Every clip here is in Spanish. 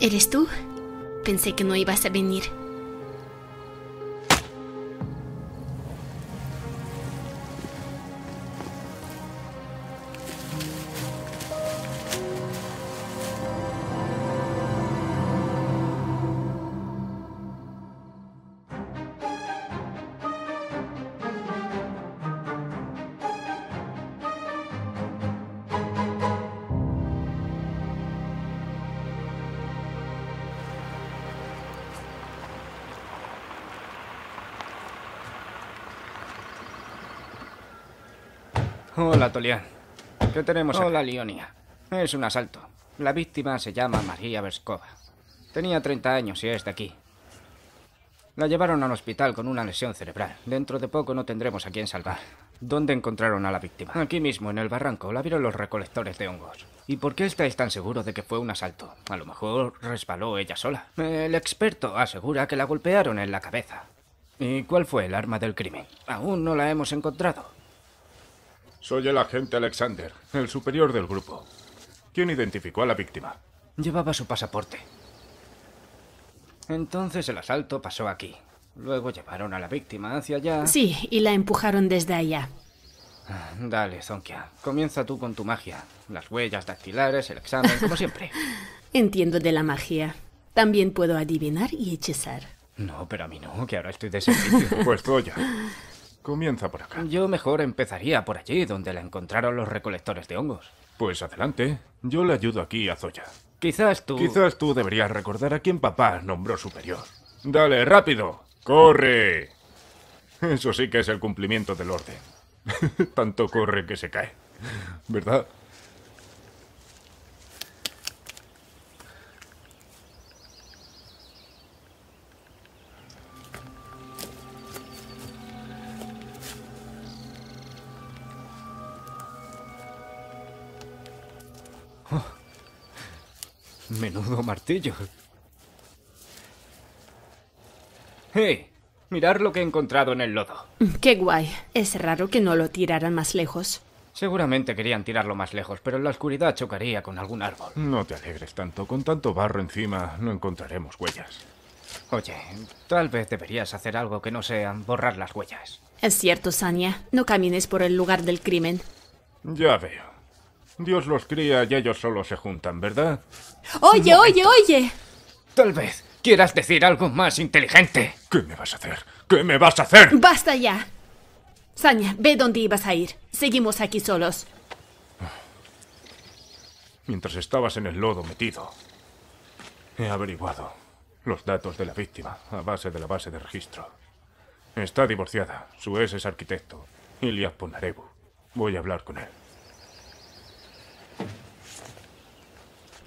¿Eres tú? Pensé que no ibas a venir. Hola, Tolián. ¿Qué tenemos aquí? Hola, Lionia. Es un asalto. La víctima se llama María Verskova. Tenía 30 años y es de aquí. La llevaron al hospital con una lesión cerebral. Dentro de poco no tendremos a quién salvar. ¿Dónde encontraron a la víctima? Aquí mismo, en el barranco. La vieron los recolectores de hongos. ¿Y por qué estáis tan seguros de que fue un asalto? A lo mejor resbaló ella sola. El experto asegura que la golpearon en la cabeza. ¿Y cuál fue el arma del crimen? Aún no la hemos encontrado. Soy el agente Alexander, el superior del grupo. ¿Quién identificó a la víctima? Llevaba su pasaporte. Entonces el asalto pasó aquí. Luego llevaron a la víctima hacia allá. Sí, y la empujaron desde allá. Dale, Zonkia. Comienza tú con tu magia. Las huellas dactilares, el examen, como siempre. Entiendo de la magia. También puedo adivinar y hechizar. No, pero a mí no, que ahora estoy de servicio. Pues Zoya, comienza por acá. Yo mejor empezaría por allí, donde la encontraron los recolectores de hongos. Pues adelante, yo le ayudo aquí a Zoya. Quizás tú... Quizás tú deberías recordar a quién papá nombró superior. Dale, rápido. ¡Corre! Eso sí que es el cumplimiento del orden. Tanto corre que se cae. ¿Verdad? Menudo martillo. ¡Hey! Mirad lo que he encontrado en el lodo. Qué guay. Es raro que no lo tiraran más lejos. Seguramente querían tirarlo más lejos, pero en la oscuridad chocaría con algún árbol. No te alegres tanto. Con tanto barro encima no encontraremos huellas. Oye, tal vez deberías hacer algo que no sea borrar las huellas. Es cierto, Sanya. No camines por el lugar del crimen. Ya veo. Dios los cría y ellos solo se juntan, ¿verdad? Oye, oye, oye. Tal vez quieras decir algo más inteligente. ¿Qué me vas a hacer? ¿Qué me vas a hacer? Basta ya. Sanya, ve dónde ibas a ir. Seguimos aquí solos. Mientras estabas en el lodo metido, he averiguado los datos de la víctima a base de la base de registro. Está divorciada. Su ex es arquitecto. Ilya Ponarevu. Voy a hablar con él.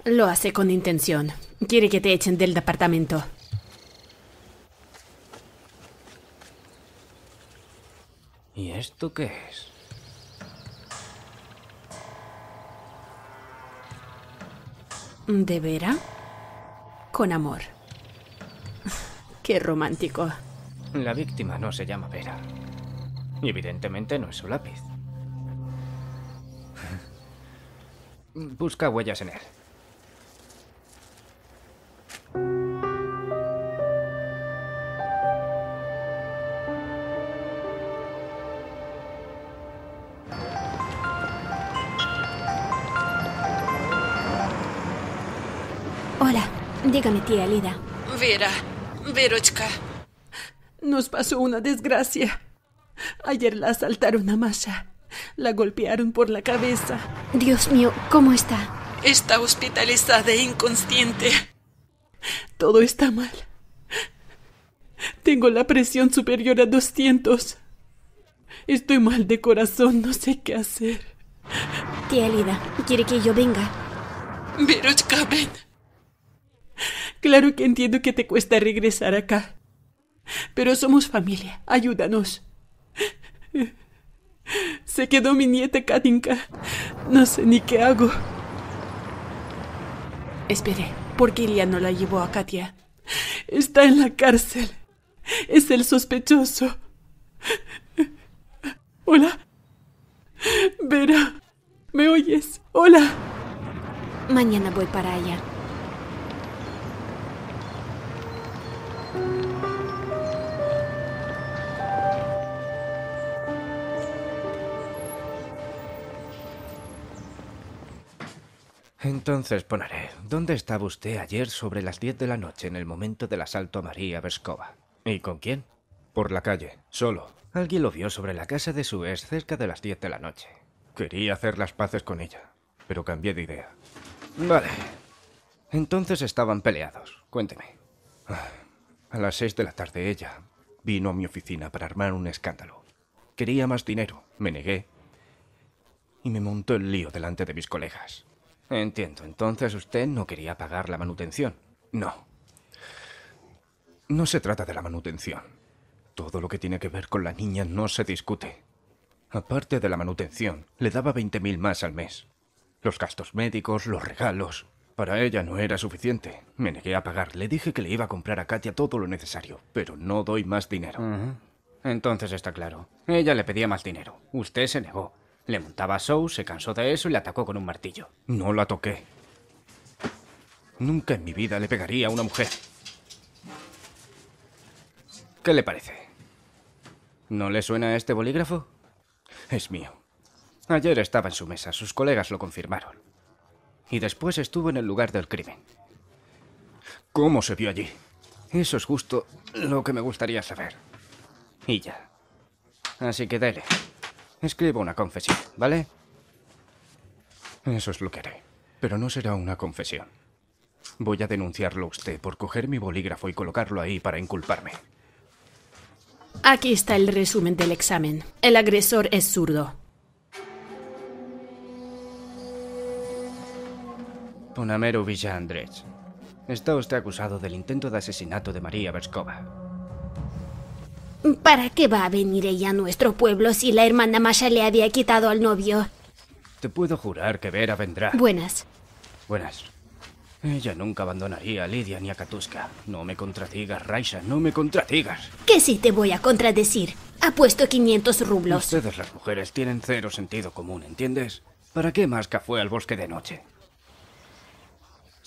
Lo hace con intención. Quiere que te echen del departamento. ¿Y esto qué es? ¿De vera? Con amor. Qué romántico. La víctima no se llama Vera. Y evidentemente no es su lápiz. Busca huellas en él. Hola, dígame, tía Lida. Vera, Verochka. Nos pasó una desgracia. Ayer la asaltaron a Masha. La golpearon por la cabeza. Dios mío, ¿cómo está? Está hospitalizada e inconsciente. Todo está mal. Tengo la presión superior a 200. Estoy mal de corazón, no sé qué hacer. Tía Lida, ¿quiere que yo venga? Verochka, ven. Claro que entiendo que te cuesta regresar acá. Pero somos familia. Ayúdanos. Se quedó mi nieta Katinka. No sé ni qué hago. Espere, ¿por qué Ilya no la llevó a Katia? Está en la cárcel. Es el sospechoso. Hola. Vera, ¿me oyes? Hola. Mañana voy para allá. Entonces ponaré, ¿dónde estaba usted ayer sobre las 10 de la noche en el momento del asalto a María Verskova? ¿Y con quién? Por la calle, solo. Alguien lo vio sobre la casa de su ex cerca de las 10 de la noche. Quería hacer las paces con ella, pero cambié de idea. Vale. Entonces estaban peleados. Cuénteme. A las 6 de la tarde ella vino a mi oficina para armar un escándalo. Quería más dinero. Me negué. Y me montó el lío delante de mis colegas. Entiendo. Entonces usted no quería pagar la manutención. No. No se trata de la manutención. Todo lo que tiene que ver con la niña no se discute. Aparte de la manutención, le daba 20.000 más al mes. Los gastos médicos, los regalos. Para ella no era suficiente. Me negué a pagar. Le dije que le iba a comprar a Katia todo lo necesario, pero no doy más dinero. Entonces está claro. Ella le pedía más dinero. Usted se negó. Le montaba show, se cansó de eso y le atacó con un martillo. No la toqué. Nunca en mi vida le pegaría a una mujer. ¿Qué le parece? ¿No le suena este bolígrafo? Es mío. Ayer estaba en su mesa, sus colegas lo confirmaron. Y después estuvo en el lugar del crimen. ¿Cómo se vio allí? Eso es justo lo que me gustaría saber. Y ya. Así que dele. Escribo una confesión, ¿vale? Eso es lo que haré. Pero no será una confesión. Voy a denunciarlo a usted por coger mi bolígrafo y colocarlo ahí para inculparme. Aquí está el resumen del examen. El agresor es zurdo. Ponamero Villa Andrés. Está usted acusado del intento de asesinato de María Verskova. ¿Para qué va a venir ella a nuestro pueblo si la hermana Masha le había quitado al novio? Te puedo jurar que Vera vendrá. Buenas. Buenas. Ella nunca abandonaría a Lidia ni a Katuska. No me contradigas, Raisa, no me contradigas. Que sí te voy a contradecir. Apuesto 500 rublos. Ustedes las mujeres tienen cero sentido común, ¿entiendes? ¿Para qué Masca fue al bosque de noche?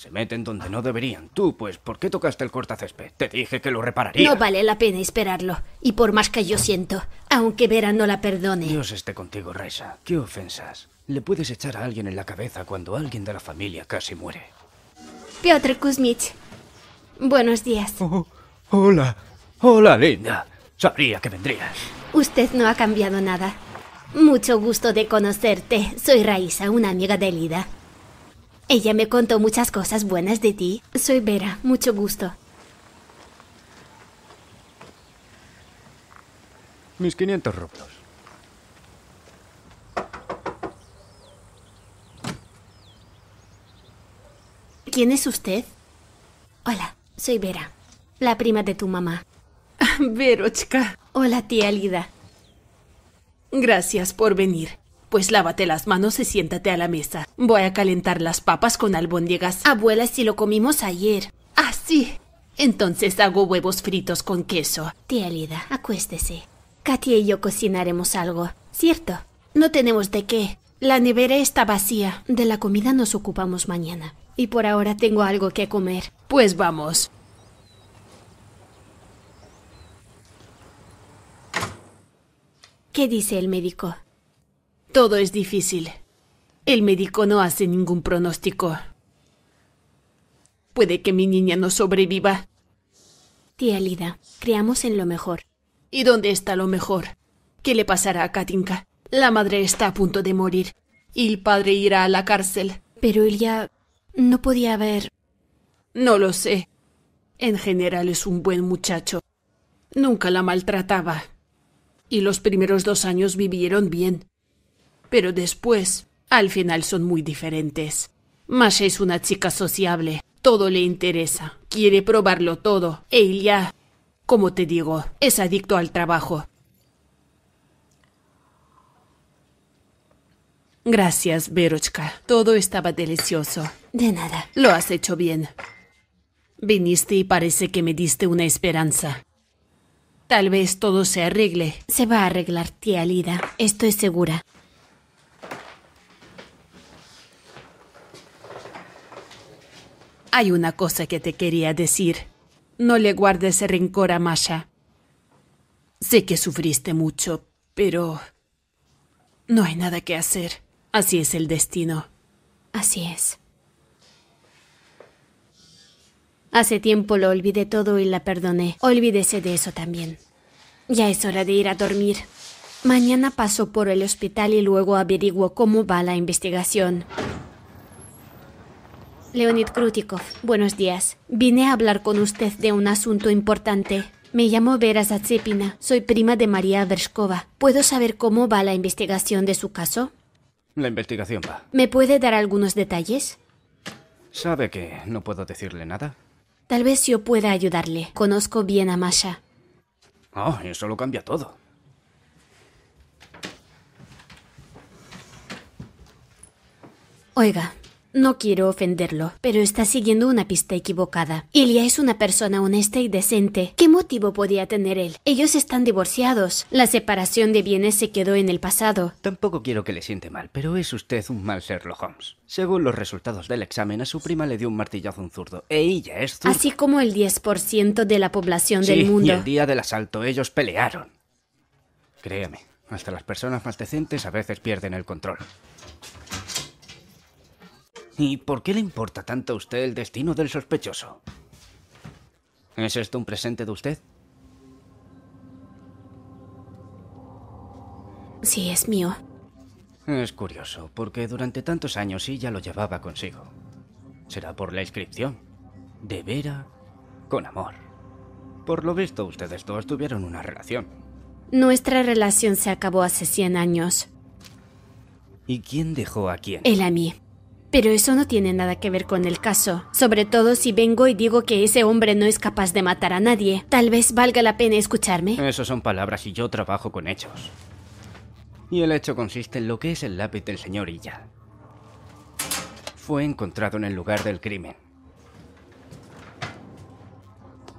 Se meten donde no deberían. Tú, pues, ¿por qué tocaste el cortacésped? Te dije que lo repararía. No vale la pena esperarlo. Y por más que yo siento, aunque Vera no la perdone. Dios esté contigo, Raisa. ¿Qué ofensas? Le puedes echar a alguien en la cabeza cuando alguien de la familia casi muere. Piotr Kuzmich. Buenos días. Oh, hola. Hola, linda. Sabría que vendrías. Usted no ha cambiado nada. Mucho gusto de conocerte. Soy Raisa, una amiga de Lida. Ella me contó muchas cosas buenas de ti. Soy Vera, mucho gusto. Mis 500 rublos. ¿Quién es usted? Hola, soy Vera, la prima de tu mamá. Verochka, Hola, tía Lida. gracias por venir. Pues lávate las manos y siéntate a la mesa. Voy a calentar las papas con albóndigas. Abuela, si lo comimos ayer. Ah, sí. Entonces hago huevos fritos con queso. Tía Lida, acuéstese. Katia y yo cocinaremos algo, ¿cierto? No tenemos de qué. La nevera está vacía. De la comida nos ocupamos mañana. Y por ahora tengo algo que comer. Pues vamos. ¿Qué dice el médico? Todo es difícil. El médico no hace ningún pronóstico. Puede que mi niña no sobreviva. Tía Lida, creamos en lo mejor. ¿Y dónde está lo mejor? ¿Qué le pasará a Katinka? La madre está a punto de morir. Y el padre irá a la cárcel. Pero él ya no podía haber... No lo sé. En general es un buen muchacho. Nunca la maltrataba. Y los primeros dos años vivieron bien. Pero después, al final son muy diferentes. Masha es una chica sociable. Todo le interesa. Quiere probarlo todo. Ya, como te digo, es adicto al trabajo. Gracias, Verochka. Todo estaba delicioso. De nada. Lo has hecho bien. Viniste y parece que me diste una esperanza. Tal vez todo se arregle. Se va a arreglar, tía Lida. Estoy segura. Hay una cosa que te quería decir. No le guardes rencor a Masha. Sé que sufriste mucho, pero... No hay nada que hacer. Así es el destino. Así es. Hace tiempo lo olvidé todo y la perdoné. Olvídese de eso también. Ya es hora de ir a dormir. Mañana paso por el hospital y luego averiguo cómo va la investigación. Leonid Krutikov, buenos días. Vine a hablar con usted de un asunto importante. Me llamo Vera Zatsepina. Soy prima de María Verskova. ¿Puedo saber cómo va la investigación de su caso? La investigación va. ¿Me puede dar algunos detalles? ¿Sabe que no puedo decirle nada? Tal vez yo pueda ayudarle. Conozco bien a Masha. Oh, eso lo cambia todo. Oiga, no quiero ofenderlo, pero está siguiendo una pista equivocada. Ilya es una persona honesta y decente. ¿Qué motivo podía tener él? Ellos están divorciados. La separación de bienes se quedó en el pasado. Tampoco quiero que le siente mal, pero es usted un mal Sherlock Holmes. Según los resultados del examen, a su prima le dio un martillazo a un zurdo. E ella es zurda. Así como el 10% de la población Sí, del y mundo. el día del asalto ellos pelearon. Créame, hasta las personas más decentes a veces pierden el control. ¿Y por qué le importa tanto a usted el destino del sospechoso? ¿Es esto un presente de usted? Sí, es mío. Es curioso, porque durante tantos años ella lo llevaba consigo. Será por la inscripción. De Vera con amor. Por lo visto, ustedes dos tuvieron una relación. Nuestra relación se acabó hace 100 años. ¿Y quién dejó a quién? Él a mí. Pero eso no tiene nada que ver con el caso. Sobre todo si vengo y digo que ese hombre no es capaz de matar a nadie. Tal vez valga la pena escucharme. Eso son palabras y yo trabajo con hechos. Y el hecho consiste en lo que es el lápiz del señor Illa. Fue encontrado en el lugar del crimen.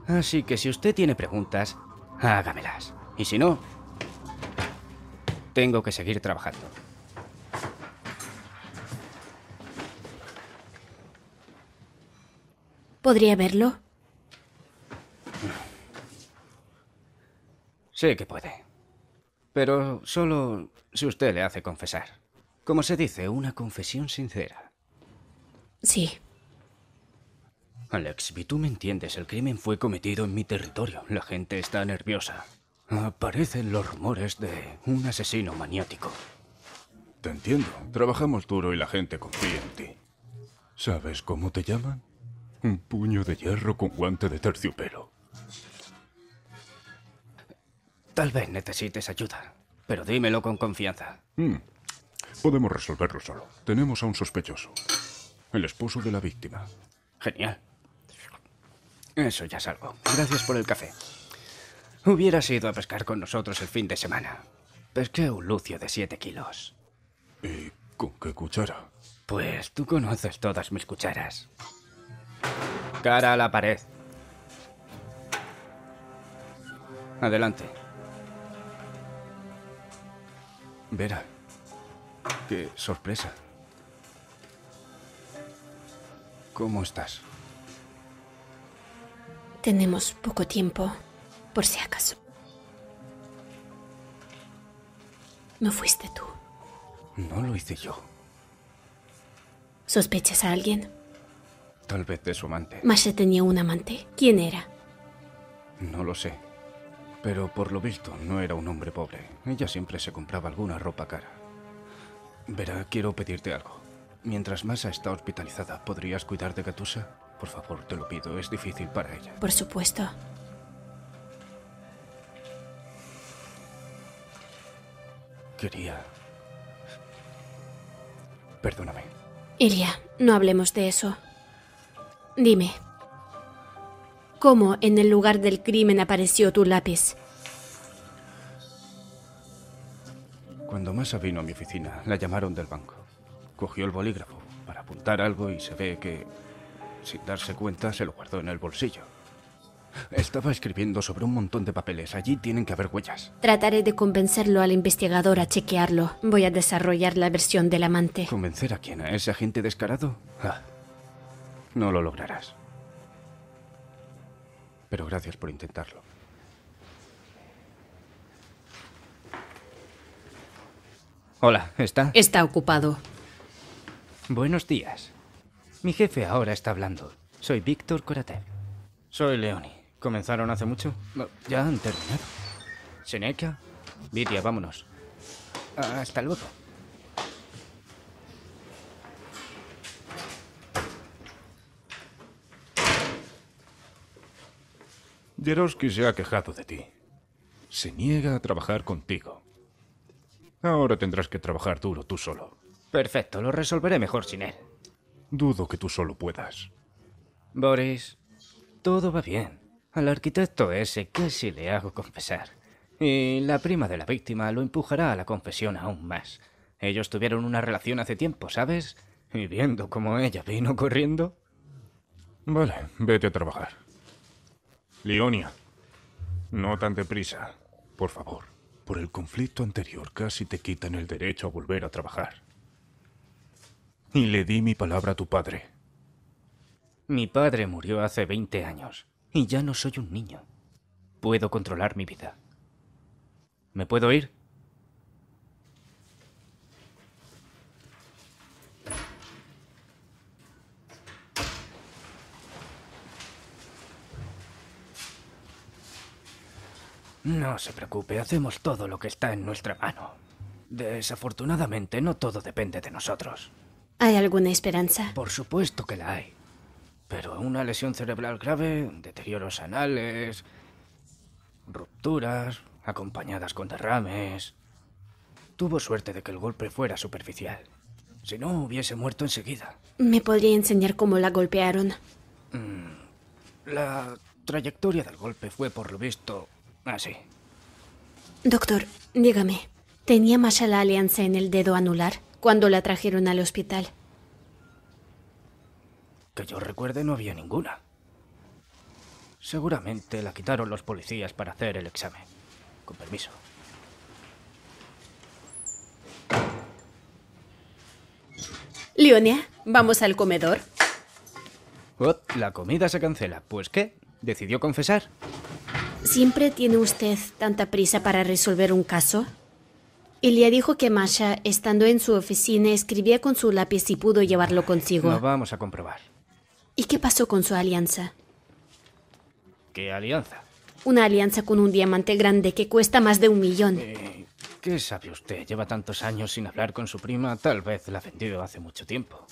Así que si usted tiene preguntas, hágamelas. Y si no, tengo que seguir trabajando. ¿Podría verlo? Sé que puede. Pero solo si usted le hace confesar. Como se dice, una confesión sincera. Sí. Alex, y tú me entiendes, el crimen fue cometido en mi territorio. La gente está nerviosa. Aparecen los rumores de un asesino maniático. Te entiendo. Trabajamos duro y la gente confía en ti. ¿Sabes cómo te llaman? Un puño de hierro con guante de terciopelo. Tal vez necesites ayuda, pero dímelo con confianza. Mm. Podemos resolverlo solo. Tenemos a un sospechoso. El esposo de la víctima. Genial. Eso ya es algo. Gracias por el café. Hubieras ido a pescar con nosotros el fin de semana. Pesqué un lucio de 7 kilos. ¿Y con qué cuchara? Pues tú conoces todas mis cucharas. Cara a la pared. Adelante. Vera. Qué sorpresa. ¿Cómo estás? Tenemos poco tiempo, por si acaso. No fuiste tú. No lo hice yo. ¿Sospechas a alguien? Tal vez de su amante. Masha tenía un amante. ¿Quién era? No lo sé. Pero por lo visto no era un hombre pobre. Ella siempre se compraba alguna ropa cara. Verá, quiero pedirte algo. Mientras Masa está hospitalizada, ¿podrías cuidar de Gatusa? Por favor, te lo pido. Es difícil para ella. Por supuesto. Quería... Perdóname. Ilia, no hablemos de eso. Dime, ¿cómo en el lugar del crimen apareció tu lápiz? Cuando Masa vino a mi oficina, la llamaron del banco. Cogió el bolígrafo para apuntar algo y se ve que, sin darse cuenta, se lo guardó en el bolsillo. Estaba escribiendo sobre un montón de papeles. Allí tienen que haber huellas. Trataré de convencerlo al investigador a chequearlo. Voy a desarrollar la versión del amante. ¿Convencer a quién? ¿A ese agente descarado? Ah, no lo lograrás. Pero gracias por intentarlo. Hola, ¿está? Está ocupado. Buenos días. Mi jefe ahora está hablando. Soy Víctor Koratev. Soy Leoni. ¿Comenzaron hace mucho? Ya han terminado. Seneca, Vitia, vámonos. Hasta luego. Jeroski se ha quejado de ti. Se niega a trabajar contigo. Ahora tendrás que trabajar duro tú solo. Perfecto, lo resolveré mejor sin él. Dudo que tú solo puedas. Boris, todo va bien. Al arquitecto ese casi le hago confesar. Y la prima de la víctima lo empujará a la confesión aún más. Ellos tuvieron una relación hace tiempo, ¿sabes? Y viendo cómo ella vino corriendo. Vale, vete a trabajar. Leonia, no tan deprisa, por favor. Por el conflicto anterior casi te quitan el derecho a volver a trabajar. Y le di mi palabra a tu padre. Mi padre murió hace 20 años y ya no soy un niño. Puedo controlar mi vida. ¿Me puedo ir? No se preocupe, hacemos todo lo que está en nuestra mano. Desafortunadamente, no todo depende de nosotros. ¿Hay alguna esperanza? Por supuesto que la hay. Pero una lesión cerebral grave, deterioros anales, rupturas, acompañadas con derrames. Tuvo suerte de que el golpe fuera superficial. Si no, hubiese muerto enseguida. ¿Me podría enseñar cómo la golpearon? La trayectoria del golpe fue, por lo visto, así. Doctor, dígame, ¿tenía Masha la alianza en el dedo anular cuando la trajeron al hospital? Que yo recuerde, no había ninguna. Seguramente la quitaron los policías para hacer el examen. Con permiso. Leonia, ¿vamos al comedor? Oh, la comida se cancela. ¿Pues qué? ¿Decidió confesar? ¿Siempre tiene usted tanta prisa para resolver un caso? Ilia dijo que Masha, estando en su oficina, escribía con su lápiz y pudo llevarlo consigo. Lo vamos a comprobar. ¿Y qué pasó con su alianza? ¿Qué alianza? Una alianza con un diamante grande que cuesta más de un millón. Eh, ¿Qué sabe usted? Lleva tantos años sin hablar con su prima. Tal vez la ha vendido hace mucho tiempo.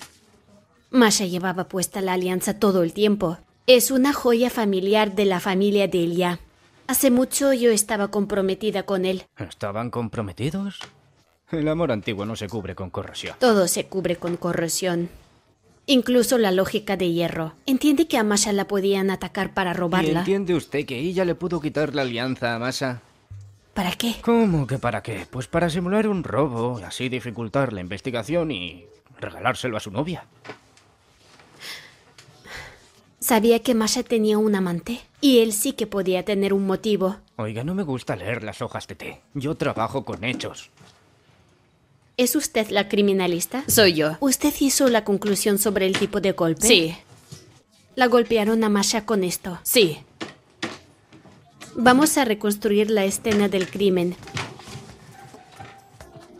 Masha llevaba puesta la alianza todo el tiempo. Es una joya familiar de la familia de Ilia. Hace mucho yo estaba comprometida con él. ¿Estaban comprometidos? El amor antiguo no se cubre con corrosión. Todo se cubre con corrosión. Incluso la lógica de hierro. Entiende que a Masha la podían atacar para ¿Y robarla. entiende usted que ella le pudo quitar la alianza a Masa? ¿Para qué? ¿Cómo que para qué? Pues para simular un robo, así dificultar la investigación y regalárselo a su novia. Sabía que Masha tenía un amante. Y él sí que podía tener un motivo. Oiga, no me gusta leer las hojas de té. Yo trabajo con hechos. ¿Es usted la criminalista? Soy yo. ¿Usted hizo la conclusión sobre el tipo de golpe? Sí, La golpearon a Masha con esto. sí. Vamos a reconstruir la escena del crimen.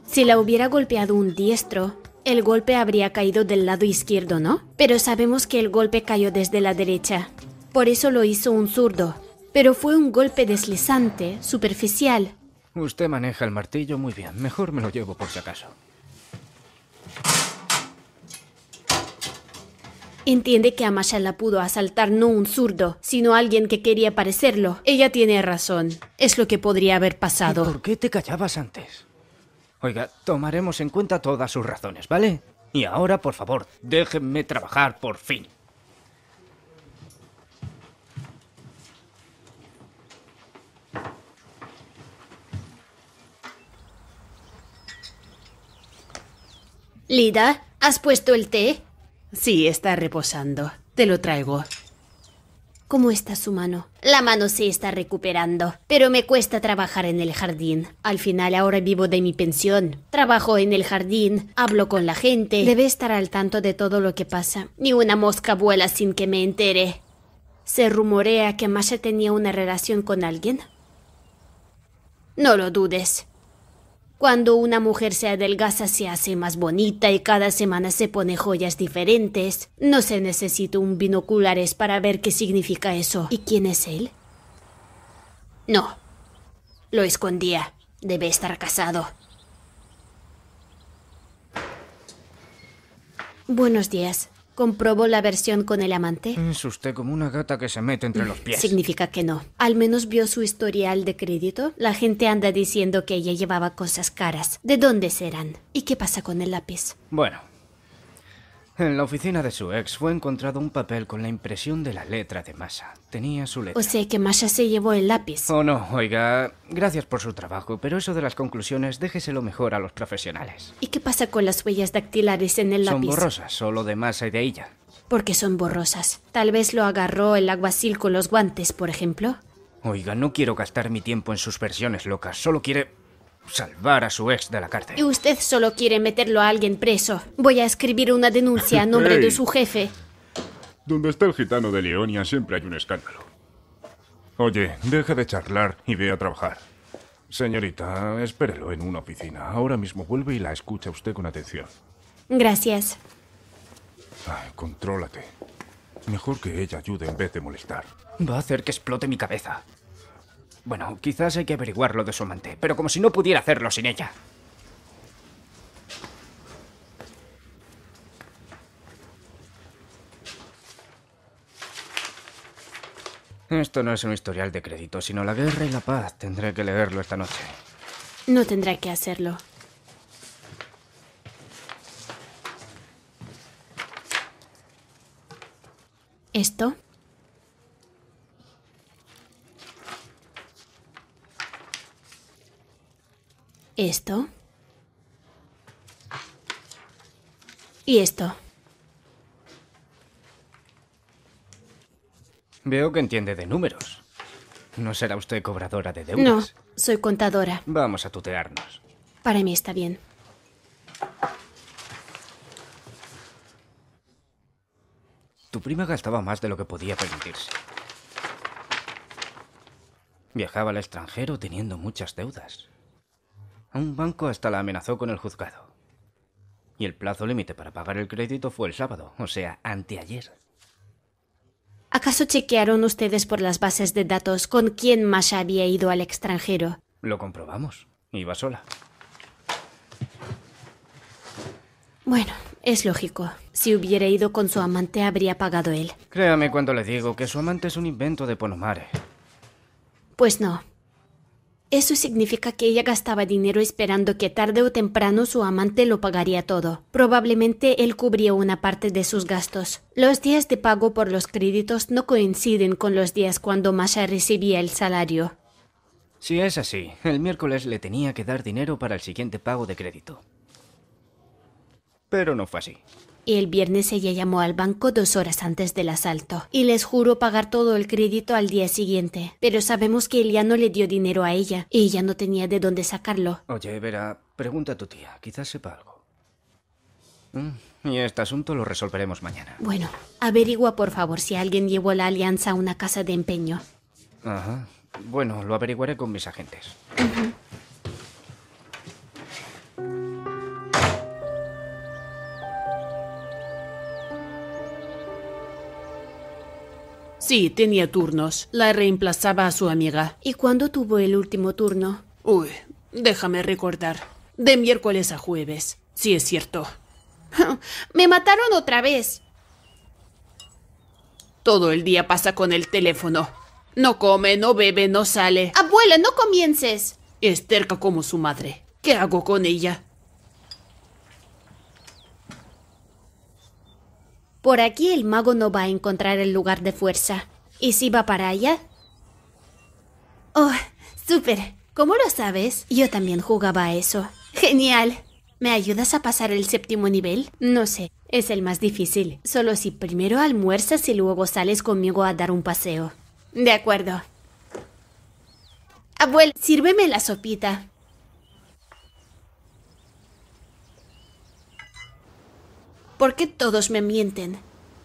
Si la hubiera golpeado un diestro, el golpe habría caído del lado izquierdo, ¿no? Pero sabemos que el golpe cayó desde la derecha. Por eso lo hizo un zurdo. Pero fue un golpe deslizante, superficial. Usted maneja el martillo muy bien. Mejor me lo llevo por si acaso. Entiende que a Masha la pudo asaltar no un zurdo, sino alguien que quería parecerlo. Ella tiene razón. Es lo que podría haber ¿Y pasado. por qué te callabas antes? Oiga, tomaremos en cuenta todas sus razones, ¿vale? Y ahora, por favor, déjenme trabajar por fin. Lida, ¿has puesto el té? Sí, está reposando. Te lo traigo. ¿Cómo está su mano? La mano se está recuperando, pero me cuesta trabajar en el jardín. Al final ahora vivo de mi pensión. Trabajo en el jardín, hablo con la gente. Debe estar al tanto de todo lo que pasa. Ni una mosca vuela sin que me entere. ¿Se rumorea que Masha tenía una relación con alguien? No lo dudes. Cuando una mujer se adelgaza se hace más bonita y cada semana se pone joyas diferentes. No se necesita un binoculares para ver qué significa eso. ¿Y quién es él? No. Lo escondía. Debe estar casado. Buenos días. ¿Comprobó la versión con el amante? Es usted como una gata que se mete entre los pies. Significa que no. Al menos vio su historial de crédito. La gente anda diciendo que ella llevaba cosas caras. ¿De dónde serán? ¿Y qué pasa con el lápiz? Bueno. En la oficina de su ex fue encontrado un papel con la impresión de la letra de Masha. Tenía su letra. O sea que Masha se llevó el lápiz. Oh, no, oiga, gracias por su trabajo, pero eso de las conclusiones déjeselo mejor a los profesionales. ¿Y qué pasa con las huellas dactilares en el Son lápiz? borrosas, solo de Masha y de ella. Porque son borrosas. Tal vez lo agarró el aguacil con los guantes, por ejemplo. Oiga, no quiero gastar mi tiempo en sus versiones locas, solo quiere salvar a su ex de la Y cárcel. usted solo quiere meterlo a alguien preso. Voy a escribir una denuncia a nombre de su jefe. Donde está el gitano de Leonia siempre hay un escándalo. Oye, deja de charlar y ve a trabajar. Señorita, espérelo en una oficina. Ahora mismo vuelve y la escucha usted con atención. Gracias. Ay, contrólate. Mejor que ella ayude en vez de molestar. Va a hacer que explote mi cabeza. Bueno, quizás hay que averiguar lo de su amante, pero como si no pudiera hacerlo sin ella. Esto no es un historial de crédito, sino la guerra y la paz. Tendré que leerlo esta noche. No tendrá que hacerlo. ¿Esto? ¿Esto? ¿Y esto? Veo que entiende de números. ¿No será usted cobradora de deudas? No, soy contadora. Vamos a tutearnos. Para mí está bien. Tu prima gastaba más de lo que podía permitirse. Viajaba al extranjero teniendo muchas deudas. A un banco hasta la amenazó con el juzgado. Y el plazo límite para pagar el crédito fue el sábado, o sea, anteayer. ¿Acaso chequearon ustedes por las bases de datos con quién Masha había ido al extranjero? Lo comprobamos. Iba sola. Bueno, es lógico. Si hubiera ido con su amante habría pagado él. Créame cuando le digo que su amante es un invento de Ponomare. Pues no. Eso significa que ella gastaba dinero esperando que tarde o temprano su amante lo pagaría todo. Probablemente él cubría una parte de sus gastos. Los días de pago por los créditos no coinciden con los días cuando Masha recibía el salario. Si es así, el miércoles le tenía que dar dinero para el siguiente pago de crédito. Pero no fue así. Y el viernes ella llamó al banco dos horas antes del asalto y les juró pagar todo el crédito al día siguiente. Pero sabemos que él ya no le dio dinero a ella y ella no tenía de dónde sacarlo. Oye, Vera, pregunta a tu tía, quizás sepa algo. Mm, Y este asunto lo resolveremos mañana. Bueno, averigua por favor si alguien llevó la alianza a una casa de empeño. Ajá. Bueno, lo averiguaré con mis agentes. Sí, tenía turnos. La reemplazaba a su amiga. ¿Y cuándo tuvo el último turno? Uy, déjame recordar. De miércoles a jueves. Sí, es cierto. Me mataron otra vez. Todo el día pasa con el teléfono. No come, no bebe, no sale. Abuela, no comiences. Es terca como su madre. ¿Qué hago con ella? Por aquí el mago no va a encontrar el lugar de fuerza. ¿Y si va para allá? Oh, súper. ¿Cómo lo sabes? Yo también jugaba a eso. Genial. ¿Me ayudas a pasar el séptimo nivel? No sé, es el más difícil. Solo si primero almuerzas y luego sales conmigo a dar un paseo. De acuerdo. Abuela, sírveme la sopita. ¿Por qué todos me mienten?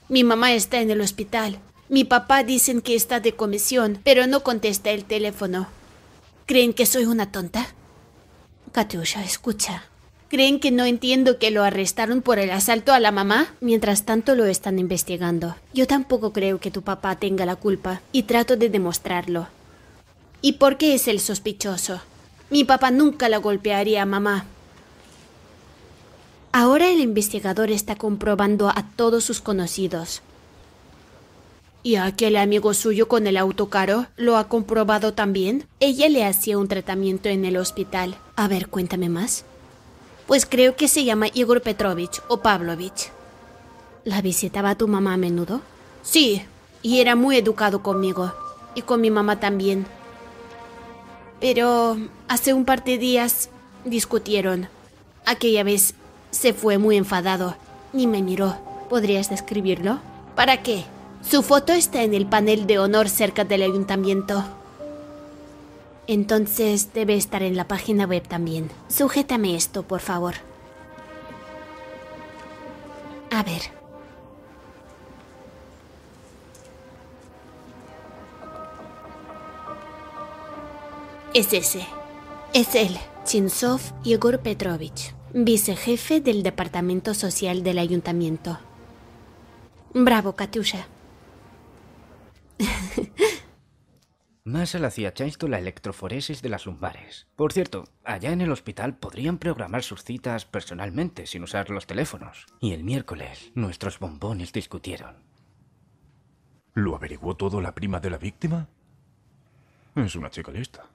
Mi mamá está en el hospital. Mi papá dicen que está de comisión, pero no contesta el teléfono. ¿Creen que soy una tonta? Katusha, escucha. ¿Creen que no entiendo que lo arrestaron por el asalto a la mamá? Mientras tanto lo están investigando. Yo tampoco creo que tu papá tenga la culpa y trato de demostrarlo. ¿Y por qué es el sospechoso? Mi papá nunca la golpearía a mamá. Ahora el investigador está comprobando a todos sus conocidos. ¿Y aquel amigo suyo con el auto caro lo ha comprobado también? Ella le hacía un tratamiento en el hospital. A ver, cuéntame más. Pues creo que se llama Igor Petrovich o Pavlovich. ¿La visitaba tu mamá a menudo? Sí, y era muy educado conmigo. Y con mi mamá también. Pero hace un par de días discutieron. Aquella vez se fue muy enfadado. Ni me miró. ¿Podrías describirlo? ¿Para qué? Su foto está en el panel de honor cerca del ayuntamiento. Entonces debe estar en la página web también. Sujétame esto, por favor. A ver. Es ese. Es él, Chinsov Igor Petrovich, vicejefe del Departamento Social del Ayuntamiento. Bravo, Katusha. Más hacía Chainsto la electroforesis de las lumbares. Por cierto, allá en el hospital podrían programar sus citas personalmente sin usar los teléfonos. Y el miércoles nuestros bombones discutieron. ¿Lo averiguó todo la prima de la víctima? Es una chica lista.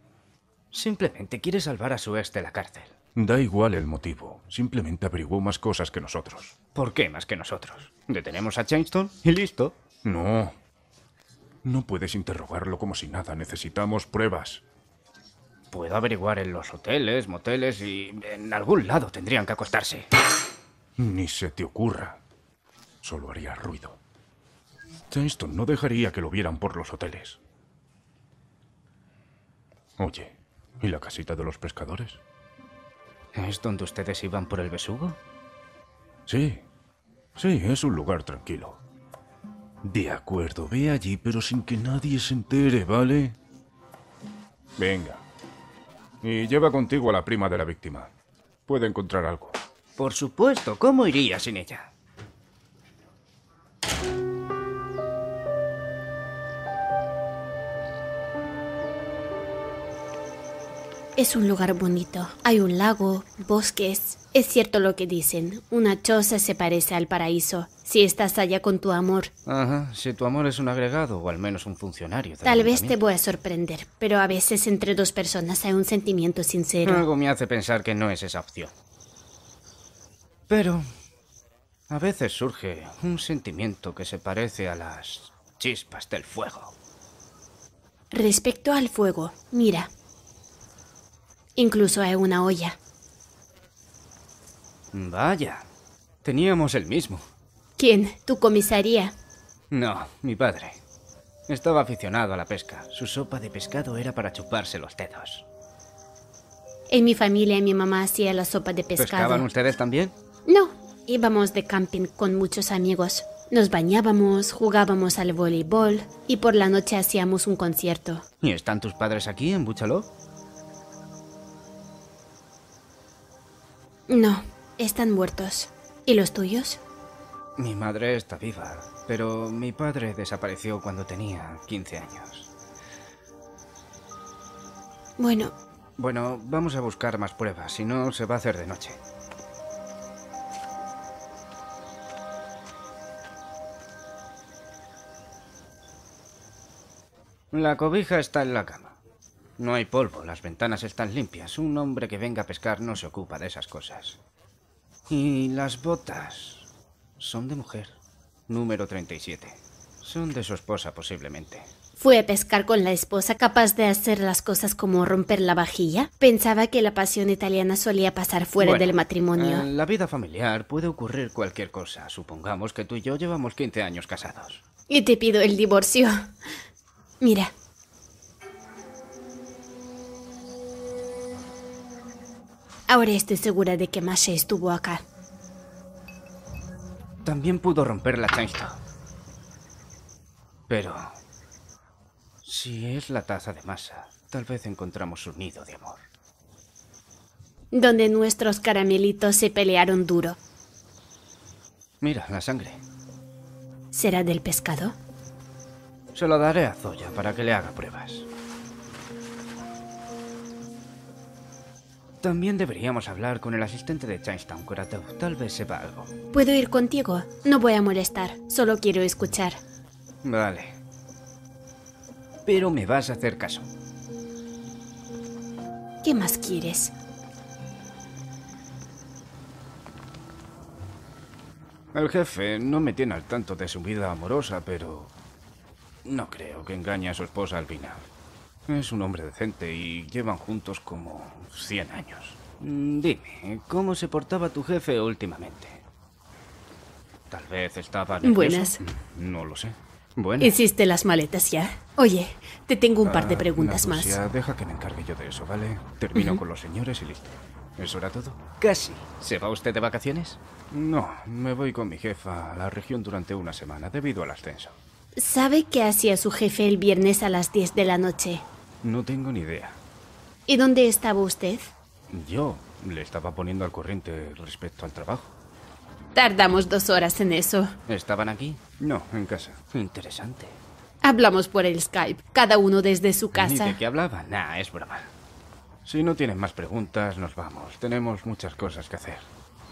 Simplemente quiere salvar a su ex de la cárcel. Da igual el motivo. Simplemente averiguó más cosas que nosotros. ¿Por qué más que nosotros? Detenemos a Chainston y listo. No. No puedes interrogarlo como si nada. Necesitamos pruebas. Puedo averiguar en los hoteles, moteles y en algún lado tendrían que acostarse. Ni se te ocurra. Solo haría ruido. Chainston no dejaría que lo vieran por los hoteles. Oye, ¿y la casita de los pescadores? ¿Es donde ustedes iban por el besugo? Sí. Sí, es un lugar tranquilo. De acuerdo, ve allí, pero sin que nadie se entere, ¿vale? Venga. Y lleva contigo a la prima de la víctima. Puede encontrar algo. Por supuesto, ¿cómo iría sin ella? Es un lugar bonito. Hay un lago, bosques. Es cierto lo que dicen. Una choza se parece al paraíso. Si estás allá con tu amor. Ajá, si tu amor es un agregado o al menos un funcionario. Tal vez te voy a sorprender, pero a veces entre dos personas hay un sentimiento sincero. Algo me hace pensar que no es esa opción. Pero a veces surge un sentimiento que se parece a las chispas del fuego. Respecto al fuego, mira. Incluso hay una olla. Vaya, teníamos el mismo. ¿Quién? ¿Tu comisaría? No, mi padre. Estaba aficionado a la pesca. Su sopa de pescado era para chuparse los dedos. En mi familia mi mamá hacía la sopa de pescado. ¿Pescaban ustedes también? No, íbamos de camping con muchos amigos. Nos bañábamos, jugábamos al voleibol y por la noche hacíamos un concierto. ¿Y están tus padres aquí en Búchalo? No, están muertos. ¿Y los tuyos? Mi madre está viva, pero mi padre desapareció cuando tenía 15 años. Bueno, Bueno, vamos a buscar más pruebas, si no se va a hacer de noche. La cobija está en la cama. No hay polvo, las ventanas están limpias. Un hombre que venga a pescar no se ocupa de esas cosas. Y las botas son de mujer. Número 37. Son de su esposa posiblemente. fue a pescar con la esposa capaz de hacer las cosas como romper la vajilla. Pensaba que la pasión italiana solía pasar fuera Bueno, del matrimonio. En la vida familiar puede ocurrir cualquier cosa. Supongamos que tú y yo llevamos 15 años casados. Y te pido el divorcio. Mira. Ahora estoy segura de que Masha estuvo acá. También pudo romper la chainstone. Pero... Si es la taza de masa, tal vez encontramos un nido de amor. donde nuestros caramelitos se pelearon duro. Mira, la sangre. ¿Será del pescado? Se lo daré a Zoya para que le haga pruebas. También deberíamos hablar con el asistente de Chinatown, Kuratov. Tal vez sepa algo. ¿Puedo ir contigo? No voy a molestar, solo quiero escuchar. Vale. Pero me vas a hacer caso. ¿Qué más quieres? El jefe no me tiene al tanto de su vida amorosa, pero... No creo que engañe a su esposa Albina. Es un hombre decente y llevan juntos como 100 años. Mm, Dime, ¿cómo se portaba tu jefe últimamente? Tal vez estaba nervioso. Buenas. Mm, No lo sé. Bueno. ¿Hiciste las maletas ya? Oye, te tengo un par de Ah, preguntas más. cosa, Deja que me encargue yo de eso, ¿vale? Termino con los señores y listo. ¿Eso era todo? Casi. ¿Se va usted de vacaciones? No, me voy con mi jefa a la región durante una semana debido al ascenso. ¿Sabe qué hacía su jefe el viernes a las 10 de la noche? No tengo ni idea. ¿Y dónde estaba usted? Yo le estaba poniendo al corriente respecto al trabajo. Tardamos dos horas en eso. ¿Estaban aquí? No, en casa. Interesante. Hablamos por el Skype, cada uno desde su ¿Ni casa. de qué hablaba? Nah, es broma. Si no tienen más preguntas, nos vamos. Tenemos muchas cosas que hacer.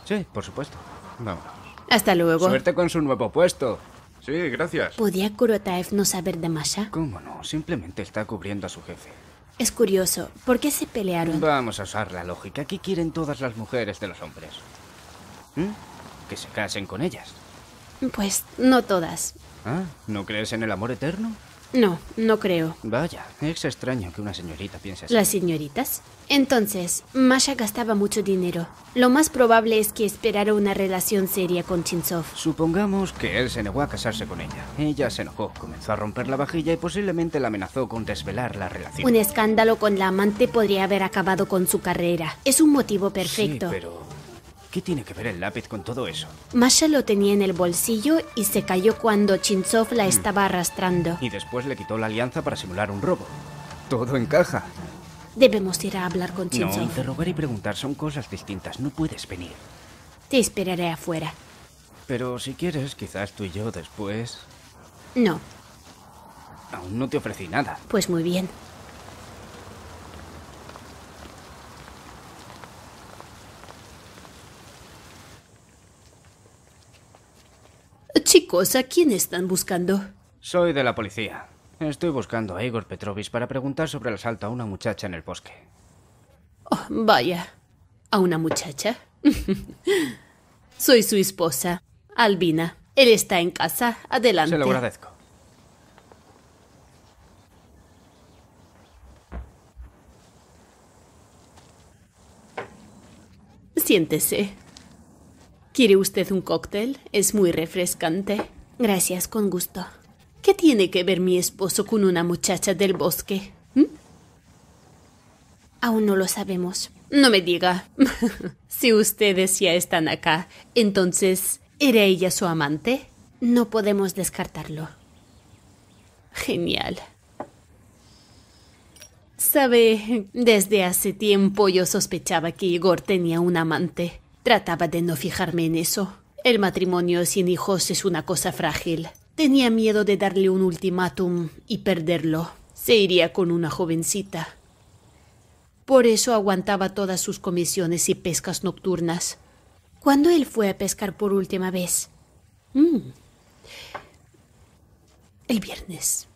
Sí, por supuesto. Vámonos. Hasta luego. Suerte con su nuevo puesto. Sí, gracias. ¿Podía Kurotaev no saber de Masha? ¿Cómo no? Simplemente está cubriendo a su jefe. Es curioso, ¿por qué se pelearon? Vamos a usar la lógica. ¿Qué quieren todas las mujeres de los hombres? ¿Mm? Que se casen con ellas. Pues no todas. ¿Ah? ¿No crees en el amor eterno? No, no creo. Vaya, es extraño que una señorita piense así. ¿Las señoritas? Entonces, Masha gastaba mucho dinero. Lo más probable es que esperara una relación seria con Chinsov. Supongamos que él se negó a casarse con ella. Ella se enojó, comenzó a romper la vajilla y posiblemente la amenazó con desvelar la relación. Un escándalo con la amante podría haber acabado con su carrera. Es un motivo perfecto. Sí, pero... ¿Qué tiene que ver el lápiz con todo eso? Masha lo tenía en el bolsillo y se cayó cuando Chinsov Mm. la estaba arrastrando. Y después le quitó la alianza para simular un robo. Todo encaja. Debemos ir a hablar con No, Chinsov. interrogar y preguntar son cosas distintas. No puedes venir. Te esperaré afuera. Pero si quieres, quizás tú y yo después... No, Aún no te ofrecí nada. pues muy bien. Chicos, ¿a quién están buscando? Soy de la policía. Estoy buscando a Igor Petrovich para preguntar sobre el asalto a una muchacha en el bosque. Oh, vaya. ¿A una muchacha? Soy su esposa, Albina. Él está en casa. Adelante. Se lo agradezco. Siéntese. ¿Quiere usted un cóctel? Es muy refrescante. Gracias, con gusto. ¿Qué tiene que ver mi esposo con una muchacha del bosque? Aún no lo sabemos. No me diga. si ustedes ya están acá, entonces, ¿era ella su amante? No podemos descartarlo. Genial. Sabe, desde hace tiempo yo sospechaba que Igor tenía un amante. Trataba de no fijarme en eso. El matrimonio sin hijos es una cosa frágil. Tenía miedo de darle un ultimátum y perderlo. Se iría con una jovencita. Por eso aguantaba todas sus comisiones y pescas nocturnas. ¿Cuándo él fue a pescar por última vez? El viernes.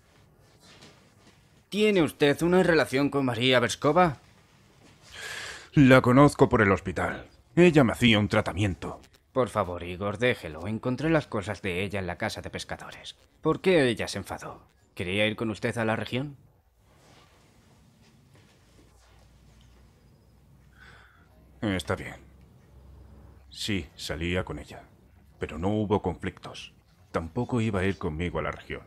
¿Tiene usted una relación con María Verskova? La conozco por el hospital. Ella me hacía un tratamiento. Por favor, Igor, déjelo. Encontré las cosas de ella en la casa de pescadores. ¿Por qué ella se enfadó? ¿Quería ir con usted a la región? Está bien. Sí, salía con ella. Pero no hubo conflictos. Tampoco iba a ir conmigo a la región.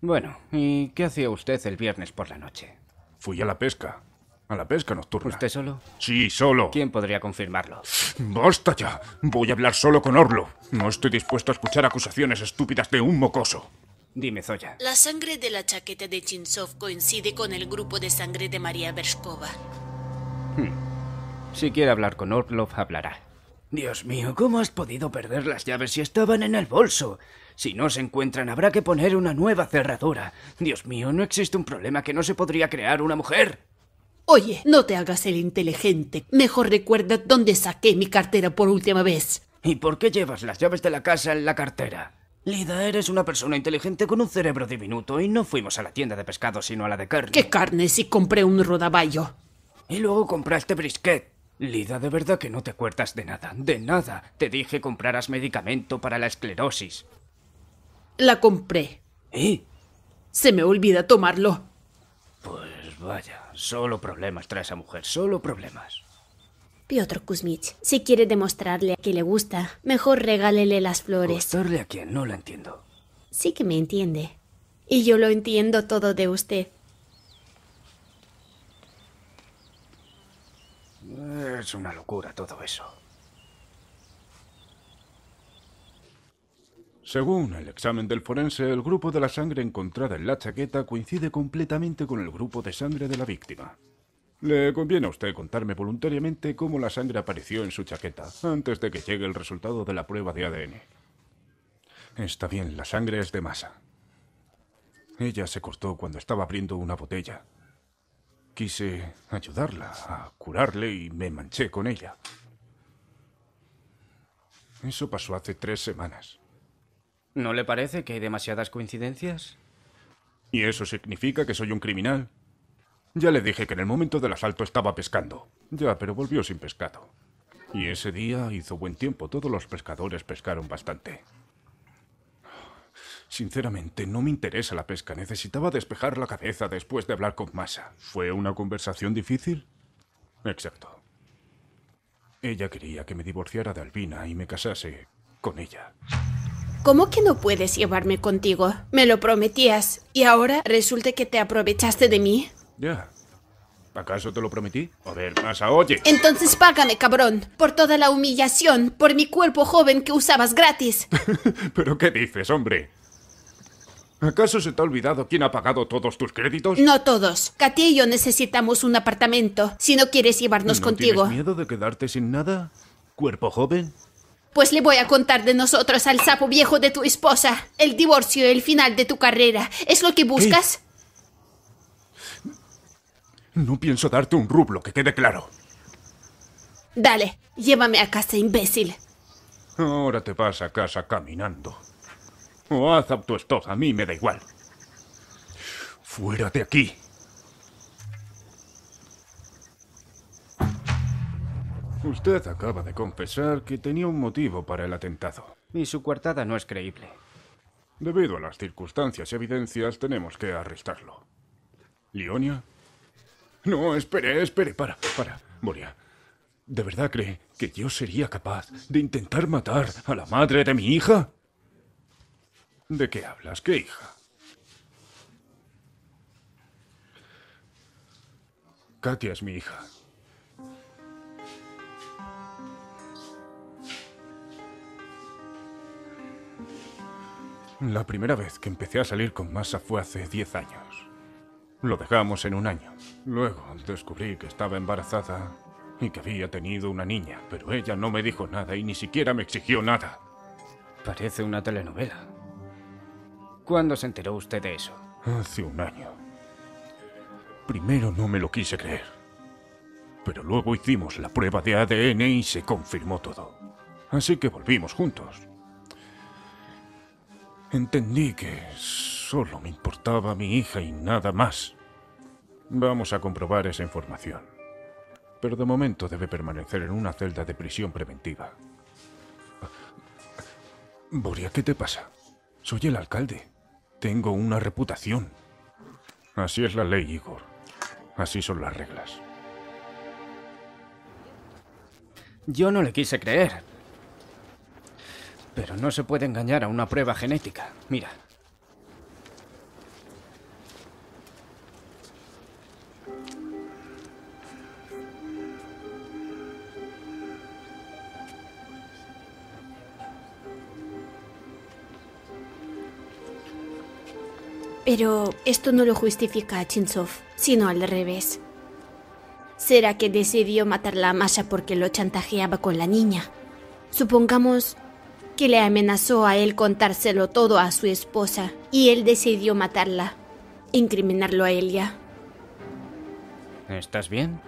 Bueno, ¿y qué hacía usted el viernes por la noche? Fui a la pesca. A la pesca nocturna. ¿Usted solo? Sí, solo. ¿Quién podría confirmarlo? Basta ya. Voy a hablar solo con Orlo. No estoy dispuesto a escuchar acusaciones estúpidas de un mocoso. Dime, Zoya. La sangre de la chaqueta de Chinsov coincide con el grupo de sangre de María Bershkova. Si quiere hablar con Orlov, hablará. Dios mío, ¿cómo has podido perder las llaves si estaban en el bolso? Si no se encuentran, habrá que poner una nueva cerradura. Dios mío, ¿no existe un problema que no se podría crear una mujer? Oye, no te hagas el inteligente. Mejor recuerda dónde saqué mi cartera por última vez. ¿Y por qué llevas las llaves de la casa en la cartera? Lida, eres una persona inteligente con un cerebro diminuto y no fuimos a la tienda de pescado sino a la de carne. ¿Qué carne si compré un rodaballo? Y luego compraste brisket. Lida, de verdad que no te acuerdas de nada, de nada. Te dije compraras medicamento para la esclerosis. La compré. ¿Y? Se me olvida tomarlo. Pues vaya, solo problemas trae esa mujer, solo problemas. Piotr Kuzmich, si quiere demostrarle que le gusta, mejor regálele las flores. ¿Gustarle a quién? No lo entiendo. Sí que me entiende. Y yo lo entiendo todo de usted. Es una locura todo eso. Según el examen del forense, el grupo de la sangre encontrada en la chaqueta coincide completamente con el grupo de sangre de la víctima. Le conviene a usted contarme voluntariamente cómo la sangre apareció en su chaqueta antes de que llegue el resultado de la prueba de ADN. Está bien, la sangre es de masa. Ella se cortó cuando estaba abriendo una botella. Quise ayudarla a curarle y me manché con ella. Eso pasó hace tres semanas. ¿No le parece que hay demasiadas coincidencias? ¿Y eso significa que soy un criminal? Ya le dije que en el momento del asalto estaba pescando. Ya, pero volvió sin pescado. Y ese día hizo buen tiempo. Todos los pescadores pescaron bastante. Sinceramente, no me interesa la pesca. Necesitaba despejar la cabeza después de hablar con Masa. ¿Fue una conversación difícil? Exacto. Ella quería que me divorciara de Albina y me casase con ella. ¿Cómo que no puedes llevarme contigo? Me lo prometías. ¿Y ahora resulta que te aprovechaste de mí? Ya. ¿Acaso te lo prometí? A ver, Masa, oye. Entonces págame, cabrón, por toda la humillación, por mi cuerpo joven que usabas gratis. ¿Pero qué dices, hombre? ¿Acaso se te ha olvidado quién ha pagado todos tus créditos? No todos. Katia y yo necesitamos un apartamento. Si no quieres llevarnos ¿No contigo. ¿Tienes miedo de quedarte sin nada? ¿Cuerpo joven? Pues le voy a contar de nosotros al sapo viejo de tu esposa. El divorcio, el final de tu carrera. ¿Es lo que buscas? No pienso darte un rublo, que quede claro. Dale, llévame a casa, imbécil. Ahora te vas a casa caminando. O haz autostop, a mí me da igual. Fuera de aquí. Usted acaba de confesar que tenía un motivo para el atentado. Y su coartada no es creíble. Debido a las circunstancias y evidencias, tenemos que arrestarlo. ¿Lionia? No, espere, espere, para, para. Moria, ¿de verdad cree que yo sería capaz de intentar matar a la madre de mi hija? ¿De qué hablas? ¿Qué hija? Katia es mi hija. La primera vez que empecé a salir con Masa fue hace 10 años. Lo dejamos en un año. Luego descubrí que estaba embarazada y que había tenido una niña, pero ella no me dijo nada y ni siquiera me exigió nada. Parece una telenovela. ¿Cuándo se enteró usted de eso? Hace un año. Primero no me lo quise creer. Pero luego hicimos la prueba de ADN y se confirmó todo. Así que volvimos juntos. Entendí que solo me importaba mi hija y nada más. Vamos a comprobar esa información. Pero de momento debe permanecer en una celda de prisión preventiva. Boria, ¿qué te pasa? Soy el alcalde. Tengo una reputación. Así es la ley, Igor. Así son las reglas. Yo no le quise creer. Pero no se puede engañar a una prueba genética. Mira. Pero esto no lo justifica a Chinsov, sino al revés. ¿Será que decidió matarla a Masha porque lo chantajeaba con la niña? Supongamos que le amenazó a él contárselo todo a su esposa y él decidió matarla, incriminarlo a ella. ¿Estás bien?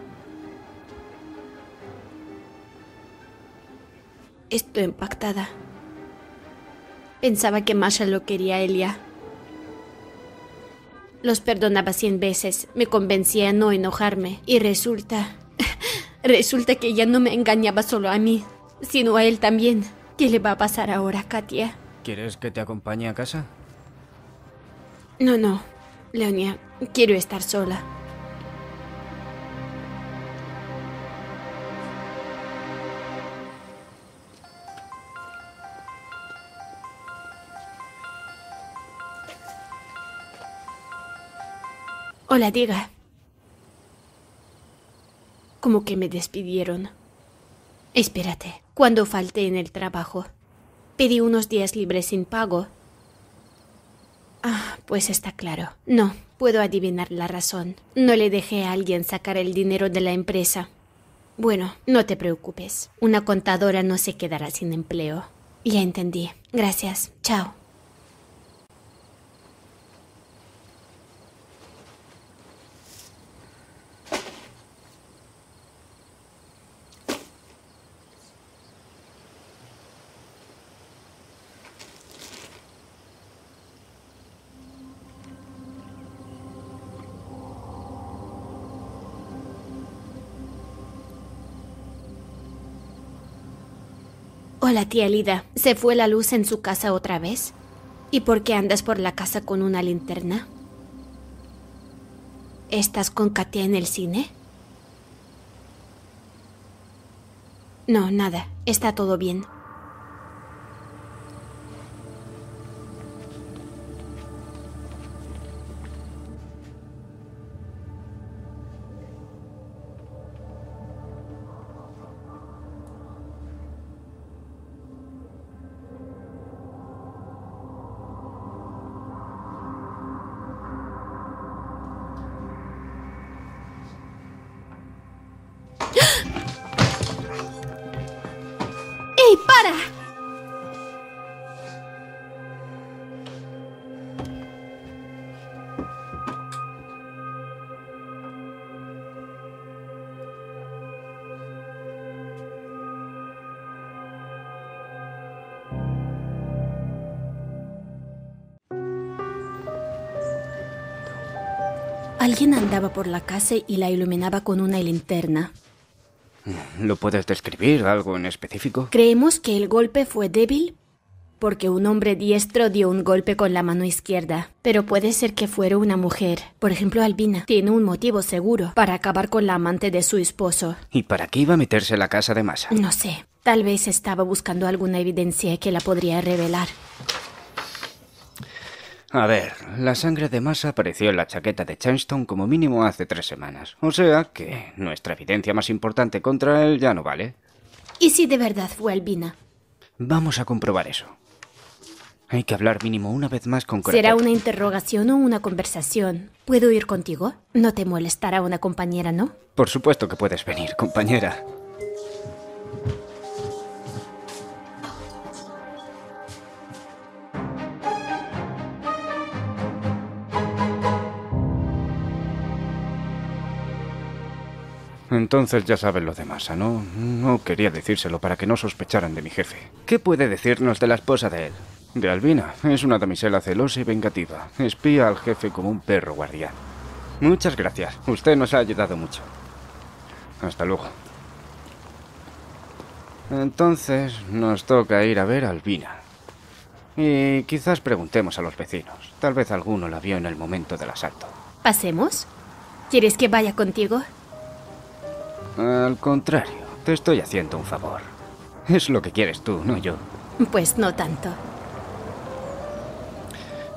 Estoy impactada. Pensaba que Masha lo quería a Elia. Los perdonaba cien veces, me convencía a no enojarme y resulta... resulta que ella no me engañaba solo a mí, sino a él también. ¿Qué le va a pasar ahora, Katia? ¿Quieres que te acompañe a casa? No, no, Leonia, quiero estar sola. Hola, diga. Como que me despidieron. Espérate, cuando falté en el trabajo, pedí unos días libres sin pago. Ah, pues está claro. No, puedo adivinar la razón. No le dejé a alguien sacar el dinero de la empresa. Bueno, no te preocupes. Una contadora no se quedará sin empleo. Ya entendí. Gracias. Chao. Hola, tía Lida. ¿Se fue la luz en su casa otra vez? ¿Y por qué andas por la casa con una linterna? ¿Estás con Katia en el cine? No, nada. Está todo bien. Alguien andaba por la casa y la iluminaba con una linterna. ¿Lo puedes describir? ¿Algo en específico? Creemos que el golpe fue débil porque un hombre diestro dio un golpe con la mano izquierda, pero puede ser que fuera una mujer. Por ejemplo, Albina tiene un motivo seguro para acabar con la amante de su esposo. ¿Y para qué iba a meterse en la casa de masa? No sé, tal vez estaba buscando alguna evidencia que la podría revelar. A ver, la sangre de masa apareció en la chaqueta de Chanston como mínimo hace tres semanas. O sea que nuestra evidencia más importante contra él ya no vale. ¿Y si de verdad fue Albina? Vamos a comprobar eso. Hay que hablar mínimo una vez más con ¿Será Croquet. una interrogación o una conversación? ¿Puedo ir contigo? No te molestará una compañera, ¿no? Por supuesto que puedes venir, compañera. Entonces ya sabes lo de Masa, ¿no? No quería decírselo para que no sospecharan de mi jefe. ¿Qué puede decirnos de la esposa de él? De Albina. Es una damisela celosa y vengativa. Espía al jefe como un perro guardián. Muchas gracias. Usted nos ha ayudado mucho. Hasta luego. Entonces nos toca ir a ver a Albina. Y quizás preguntemos a los vecinos. Tal vez alguno la vio en el momento del asalto. ¿Pasemos? ¿Quieres que vaya contigo? Al contrario, te estoy haciendo un favor. Es lo que quieres tú, no yo. Pues no tanto.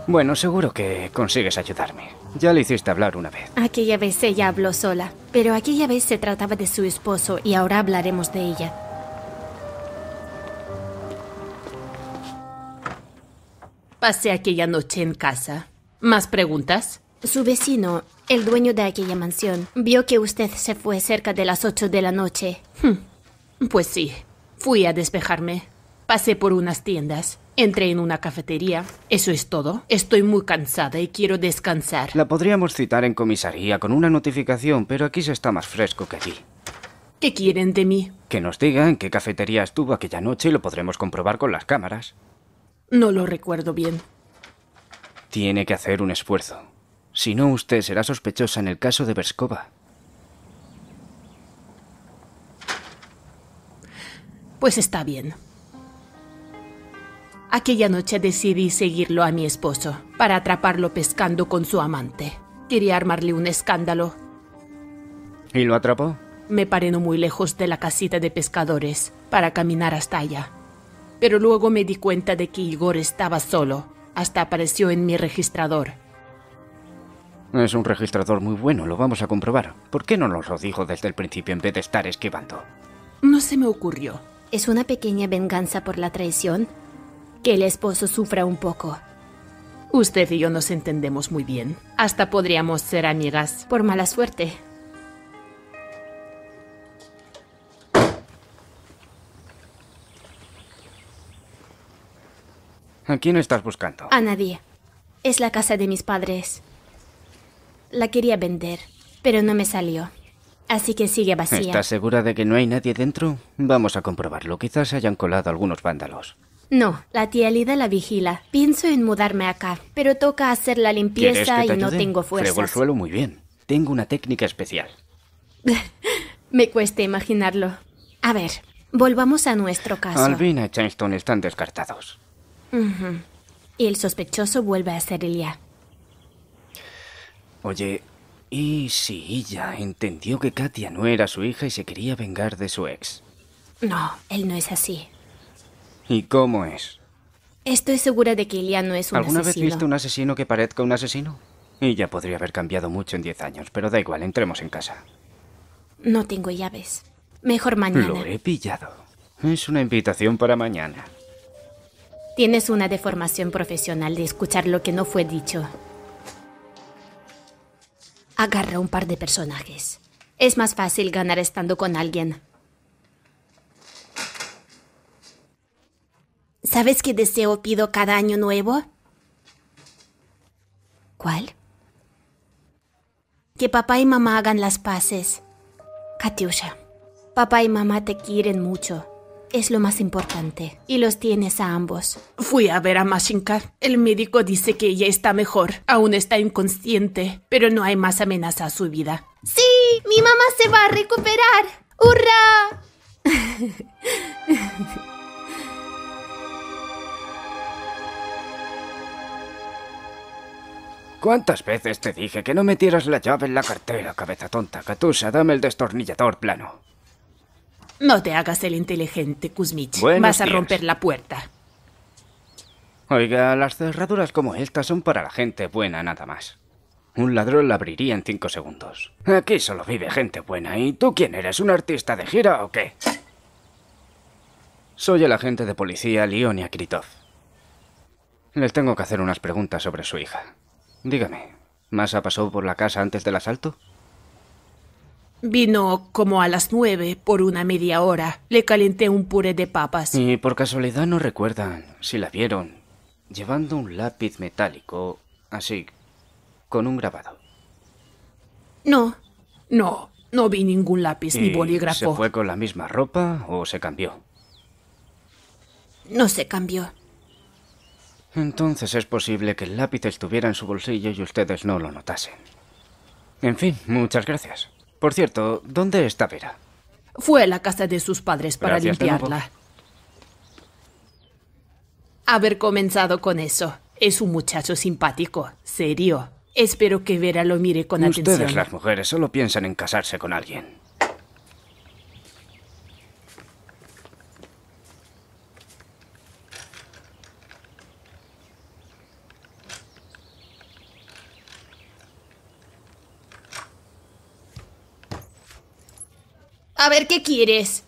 Bueno, seguro que consigues ayudarme. Ya le hiciste hablar una vez. Aquella vez ella habló sola, pero aquella vez se trataba de su esposo y ahora hablaremos de ella. Pasé aquella noche en casa. ¿Más preguntas? Su vecino El dueño de aquella mansión vio que usted se fue cerca de las ocho de la noche. Pues sí, fui a despejarme. Pasé por unas tiendas. Entré en una cafetería. Eso es todo. Estoy muy cansada y quiero descansar. La podríamos citar en comisaría con una notificación, pero aquí se está más fresco que allí. ¿Qué quieren de mí? Que nos diga en qué cafetería estuvo aquella noche y lo podremos comprobar con las cámaras. No lo recuerdo bien. Tiene que hacer un esfuerzo. Si no, usted será sospechosa en el caso de Verskova. Pues está bien. Aquella noche decidí seguirlo a mi esposo para atraparlo pescando con su amante. Quería armarle un escándalo. ¿Y lo atrapó? Me paré no muy lejos de la casita de pescadores para caminar hasta allá. Pero luego me di cuenta de que Igor estaba solo. Hasta apareció en mi registrador. Es un registrador muy bueno, lo vamos a comprobar. ¿Por qué no nos lo dijo desde el principio en vez de estar esquivando? No se me ocurrió. ¿Es una pequeña venganza por la traición? Que el esposo sufra un poco. Usted y yo nos entendemos muy bien. Hasta podríamos ser amigas. Por mala suerte. ¿A quién estás buscando? A nadie. Es la casa de mis padres. La quería vender, pero no me salió. Así que sigue vacía. ¿Estás segura de que no hay nadie dentro? Vamos a comprobarlo. Quizás se hayan colado algunos vándalos. No, la tía Lida la vigila. Pienso en mudarme acá, pero toca hacer la ¿Quieres limpieza que te y no tengo Frego el fuerzas. suelo muy bien. Tengo una técnica especial. Me cuesta imaginarlo. A ver, volvamos a nuestro caso. Alvin y Chanston están descartados. Y el sospechoso vuelve a ser Elia. Oye, ¿y si ella entendió que Katia no era su hija y se quería vengar de su ex? No, él no es así. ¿Y cómo es? Estoy segura de que Elia no es un ¿Alguna vez asesino. viste un asesino que parezca un asesino? Ella podría haber cambiado mucho en diez años, pero da igual, entremos en casa. No tengo llaves. Mejor mañana. Lo he pillado. Es una invitación para mañana. Tienes una deformación profesional de escuchar lo que no fue dicho. Agarra un par de personajes. Es más fácil ganar estando con alguien. ¿Sabes qué deseo pido cada año nuevo? ¿Cuál? Que papá y mamá hagan las paces. Katyusha, papá y mamá te quieren mucho. Es lo más importante. Y los tienes a ambos. Fui a ver a Mashinka. El médico dice que ella está mejor. Aún está inconsciente, pero no hay más amenaza a su vida. ¡Sí! ¡Mi mamá se va a recuperar! ¡Hurra! ¿Cuántas veces te dije que no metieras la llave en la cartera, cabeza tonta? Catusa, dame el destornillador plano. No te hagas el inteligente, Kuzmich. Buenos Vas a días. romper la puerta. Oiga, las cerraduras como estas son para la gente buena nada más. Un ladrón la abriría en cinco segundos. Aquí solo vive gente buena. ¿Y tú quién eres? ¿Un artista de gira o qué? Soy el agente de policía Leonia Kritov. Les tengo que hacer unas preguntas sobre su hija. Dígame, ¿Masa pasó por la casa antes del asalto? Vino como a las nueve por una media hora. Le calenté un puré de papas. Y por casualidad no recuerdan si la vieron llevando un lápiz metálico, así, con un grabado. No, No, no vi ningún lápiz ni ¿Y bolígrafo. ¿Se fue con la misma ropa o se cambió? no se cambió. Entonces es posible que el lápiz estuviera en su bolsillo y ustedes no lo notasen. En fin, muchas gracias. Por cierto, ¿dónde está Vera? Fue a la casa de sus padres para Gracias limpiarla. Haber comenzado con eso. Es un muchacho simpático, serio. Espero que Vera lo mire con Ustedes atención. las mujeres solo piensan en casarse con alguien. A ver, ¿qué quieres?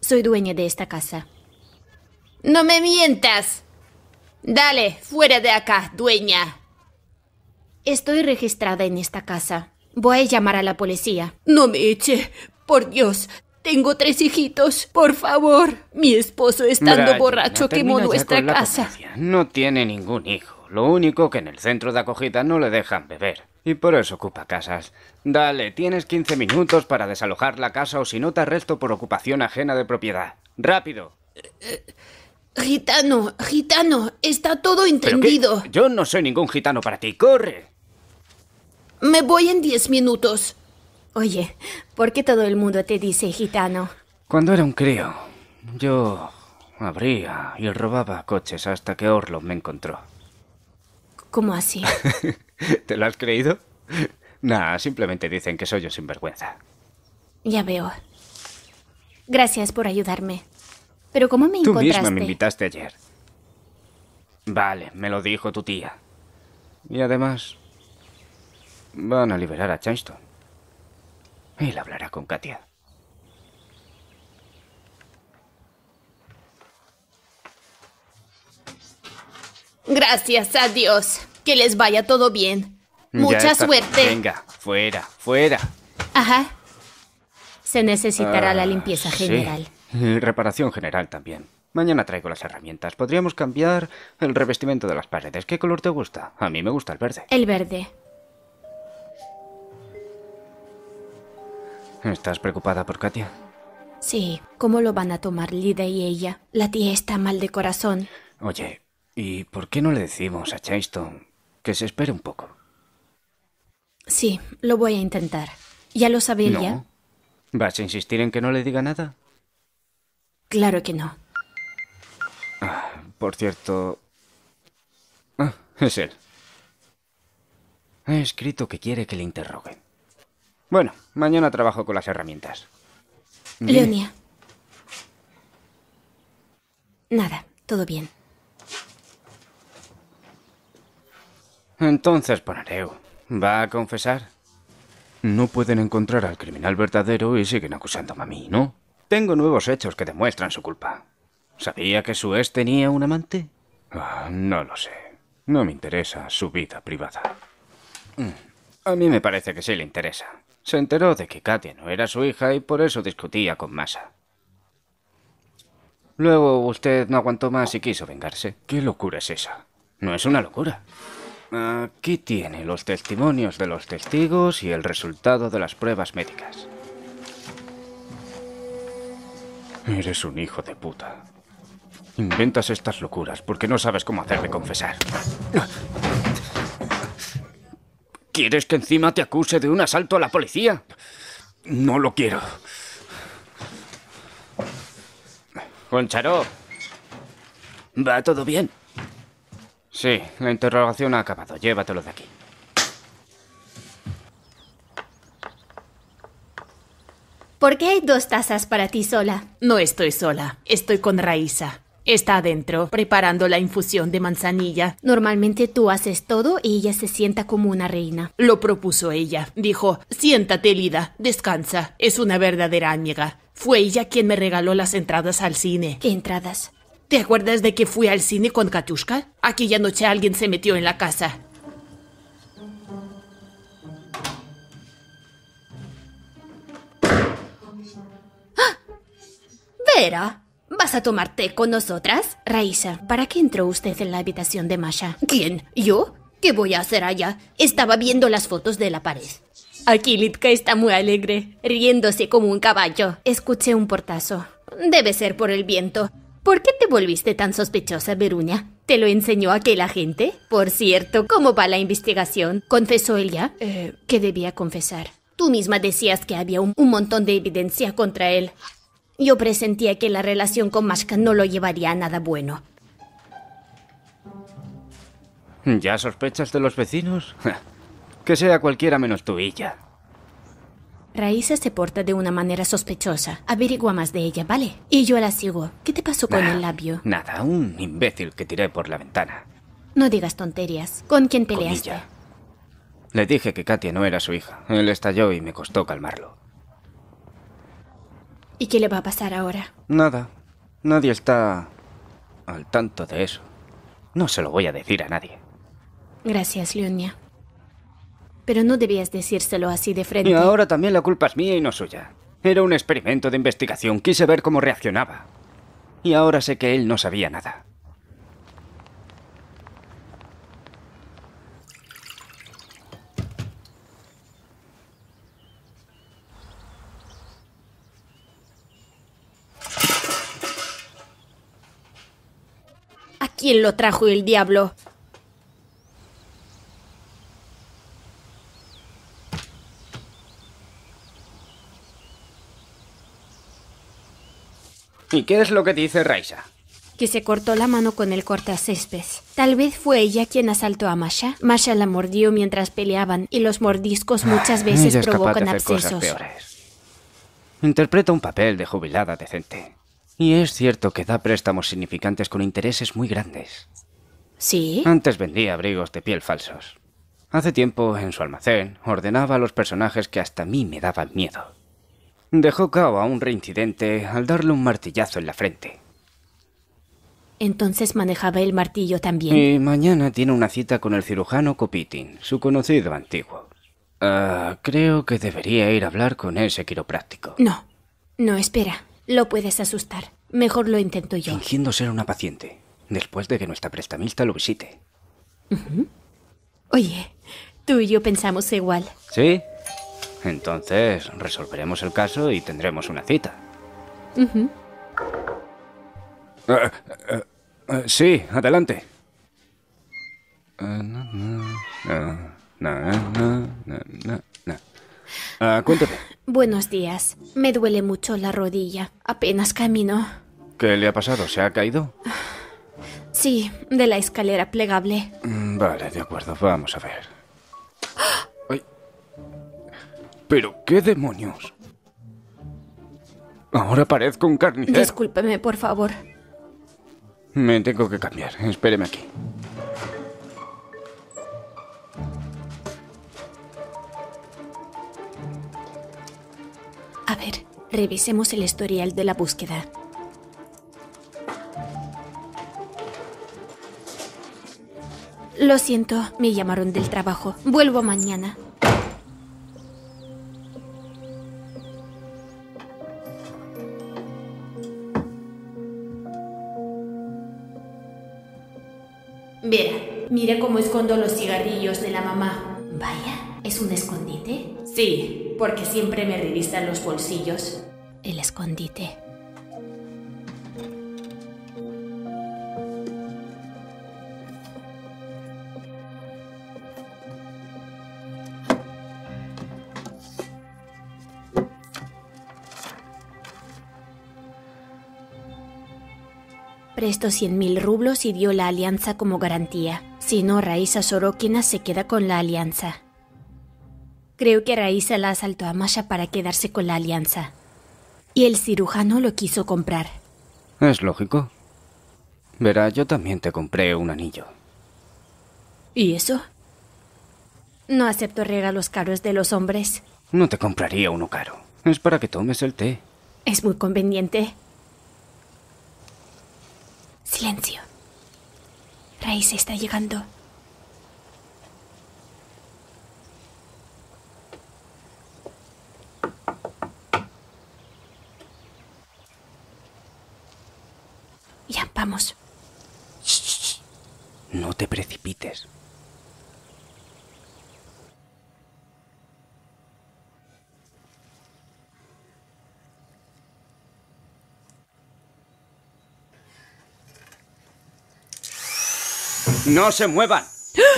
Soy dueña de esta casa. No me mientas. Dale, fuera de acá, dueña. Estoy registrada en esta casa. Voy a llamar a la policía. No me eche. Por Dios. Tengo tres hijitos. Por favor. Mi esposo estando Brian, borracho quemó termina ya nuestra casa. No tiene ningún hijo. Lo único que en el centro de acogida no le dejan beber. Y por eso ocupa casas. Dale, tienes 15 minutos para desalojar la casa o si no te arresto por ocupación ajena de propiedad. ¡Rápido! Gitano, gitano, está todo entendido. Yo no soy ningún gitano para ti. ¡Corre! Me voy en diez minutos. Oye, ¿por qué todo el mundo te dice gitano? Cuando era un crío, yo abría y robaba coches hasta que Orlov me encontró. ¿Cómo así? ¿Te lo has creído? Nah, simplemente dicen que soy yo sinvergüenza. Ya veo. Gracias por ayudarme. Pero ¿cómo me Tú encontraste? misma me invitaste ayer. Vale, me lo dijo tu tía. Y además, van a liberar a Chanston. Él hablará con Katia. Gracias a Dios. Que les vaya todo bien. Mucha está. suerte. Venga, fuera, fuera. Ajá. Se necesitará la Ah, limpieza sí. general. Y reparación general también. Mañana traigo las herramientas. Podríamos cambiar el revestimiento de las paredes. ¿Qué color te gusta? A mí me gusta el verde. El verde. ¿Estás preocupada por Katia? Sí, ¿cómo lo van a tomar Lida y ella? La tía está mal de corazón. Oye, ¿y por qué no le decimos a Chanston que se espere un poco? Sí, lo voy a intentar. ¿Ya lo sabe ella? ¿No? ¿Vas a insistir en que no le diga nada? Claro que no. Por cierto... Ah, es él. Ha escrito que quiere que le interroguen. Bueno, mañana trabajo con las herramientas. Leonia. Nada, todo bien. Entonces, Ponareu, ¿va a confesar? No pueden encontrar al criminal verdadero y siguen acusándome a mí, ¿no? Tengo nuevos hechos que demuestran su culpa. ¿Sabía que su ex tenía un amante? Ah, no lo sé. No me interesa su vida privada. A mí me parece que sí le interesa. Se enteró de que Katia no era su hija y por eso discutía con Masa. Luego usted no aguantó más y quiso vengarse. ¿Qué locura es esa? No es una locura. Aquí tiene los testimonios de los testigos y el resultado de las pruebas médicas. Eres un hijo de puta. Inventas estas locuras porque no sabes cómo hacerme confesar. ¿Quieres que encima te acuse de un asalto a la policía? No lo quiero. Concharó. ¿Va todo bien? Sí, la interrogación ha acabado. Llévatelo de aquí. ¿Por qué hay dos tazas para ti sola? No estoy sola. Estoy con Raísa. Está adentro, preparando la infusión de manzanilla. Normalmente tú haces todo y ella se sienta como una reina. Lo propuso ella. Dijo, siéntate, Lida, descansa. Es una verdadera amiga. Fue ella quien me regaló las entradas al cine. ¿Qué entradas? ¿Te acuerdas de que fui al cine con Katushka? Aquella noche alguien se metió en la casa. Vera, ¿vas a tomar té con nosotras? Raísa, ¿para qué entró usted en la habitación de Masha? ¿Quién? ¿Yo? ¿Qué voy a hacer allá? Estaba viendo las fotos de la pared. Aquí Litka está muy alegre, riéndose como un caballo. Escuché un portazo. Debe ser por el viento. ¿Por qué te volviste tan sospechosa, Veruña? ¿Te lo enseñó aquel agente? Por cierto, ¿cómo va la investigación? ¿Confesó él ya? Eh, ¿Qué debía confesar? Tú misma decías que había un, un montón de evidencia contra él. Yo presentía que la relación con Mashka no lo llevaría a nada bueno. ¿Ya sospechas de los vecinos? que sea cualquiera menos tú y ya. Raísa se porta de una manera sospechosa. Averigua más de ella, ¿vale? Y yo la sigo. ¿Qué te pasó con Nah, el labio? Nada, un imbécil que tiré por la ventana. No digas tonterías. ¿Con quién Con peleaste? ella. Le dije que Katia no era su hija. Él estalló y me costó calmarlo. ¿Y qué le va a pasar ahora? Nada. Nadie está al tanto de eso. No se lo voy a decir a nadie. Gracias, Leonia. Pero no debías decírselo así de frente. Y ahora también la culpa es mía y no suya. Era un experimento de investigación. Quise ver cómo reaccionaba. Y ahora sé que él no sabía nada. ¿A quién lo trajo el diablo? ¿Y qué es lo que dice Raisa? que se cortó la mano con el cortacésped. Tal vez fue ella quien asaltó a Masha. Masha la mordió mientras peleaban y los mordiscos muchas veces Ella es capaz provocan abscesos. Interpreta un papel de jubilada decente. Y es cierto que da préstamos significantes con intereses muy grandes. ¿Sí? Antes vendía abrigos de piel falsos. Hace tiempo, en su almacén, ordenaba a los personajes que hasta a mí me daban miedo. Dejó cao a un reincidente al darle un martillazo en la frente. Entonces manejaba el martillo también. Y mañana tiene una cita con el cirujano Kopitin, su conocido antiguo. Ah, creo que debería ir a hablar con ese quiropráctico. No, no, espera. Lo puedes asustar. Mejor lo intento yo. Fingiendo ser una paciente, después de que nuestra prestamista lo visite. Oye, tú y yo pensamos igual. ¿Sí? Entonces resolveremos el caso y tendremos una cita. Eh, eh, eh, sí, adelante. cuéntame. Buenos días. Me duele mucho la rodilla. Apenas camino. ¿Qué le ha pasado? ¿Se ha caído? Sí, de la escalera plegable. Mm, vale, de acuerdo. Vamos a ver. ¿Pero qué demonios? Ahora parezco un carnicero. Discúlpeme, por favor. Me tengo que cambiar. Espéreme aquí. A ver, revisemos el historial de la búsqueda. Lo siento, me llamaron del trabajo. Vuelvo mañana. Verá, mira cómo escondo los cigarrillos de la mamá. Vaya, ¿es un escondite? Sí, porque siempre me revisan los bolsillos. El escondite. Prestó 100.000 rublos y dio la alianza como garantía. Si no, Raisa Sorokina se queda con la alianza. Creo que Raisa la asaltó a Masha para quedarse con la alianza. Y el cirujano lo quiso comprar. Es lógico. Verá, yo también te compré un anillo. ¿Y eso? No acepto regalos caros de los hombres. No te compraría uno caro. Es para que tomes el té. Es muy conveniente. Silencio. Raisa está llegando. Ya, vamos. No te precipites. ¡No se muevan!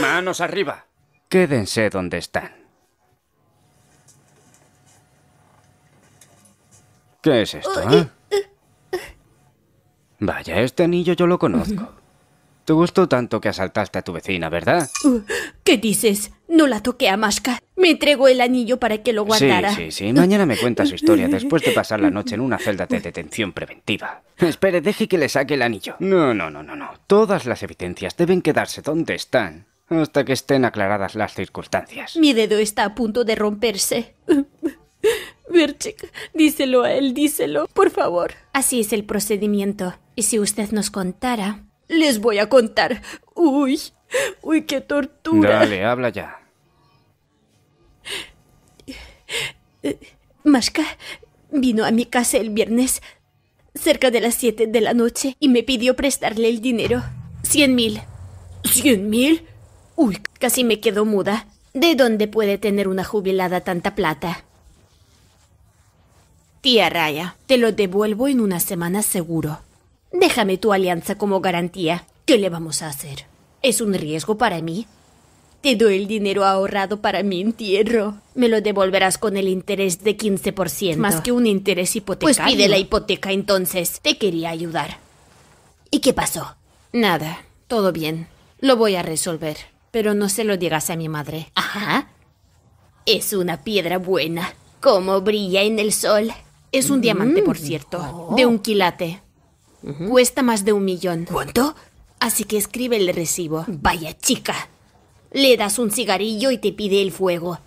¡Manos arriba! Quédense donde están. ¿Qué es esto, eh? Vaya, este anillo yo lo conozco. Te gustó tanto que asaltaste a tu vecina, ¿verdad? ¿Qué dices? No la toqué a Mashka. Me entregó el anillo para que lo guardara. Sí, sí, sí. Mañana me cuenta su historia después de pasar la noche en una celda de detención preventiva. Espere, deje que le saque el anillo. No, no, no, no, no. Todas las evidencias deben quedarse donde están hasta que estén aclaradas las circunstancias. Mi dedo está a punto de romperse. Verchik, díselo a él, díselo, por favor. Así es el procedimiento. Y si usted nos contara... Les voy a contar. Uy, uy, qué tortura. Dale, habla ya. Mashka vino a mi casa el viernes, cerca de las siete de la noche, y me pidió prestarle el dinero. Cien mil. ¿Cien mil? Uy, Casi me quedo muda. ¿De dónde puede tener una jubilada tanta plata? Tía Raya, te lo devuelvo en una semana seguro. Déjame tu alianza como garantía. ¿Qué le vamos a hacer? ¿Es un riesgo para mí? Te doy el dinero ahorrado para mi entierro. Me lo devolverás con el interés de 15%. más que un interés hipotecario. Pues pide la hipoteca entonces. Te quería ayudar. ¿Y qué pasó? Nada, todo bien. Lo voy a resolver. Pero no se lo digas a mi madre. Ajá. Es una piedra buena. Como brilla en el sol. Es un diamante, por cierto. De un quilate. Cuesta más de un millón. ¿Cuánto? Así que escribe el recibo. Vaya chica. Le das un cigarrillo y te pide el fuego.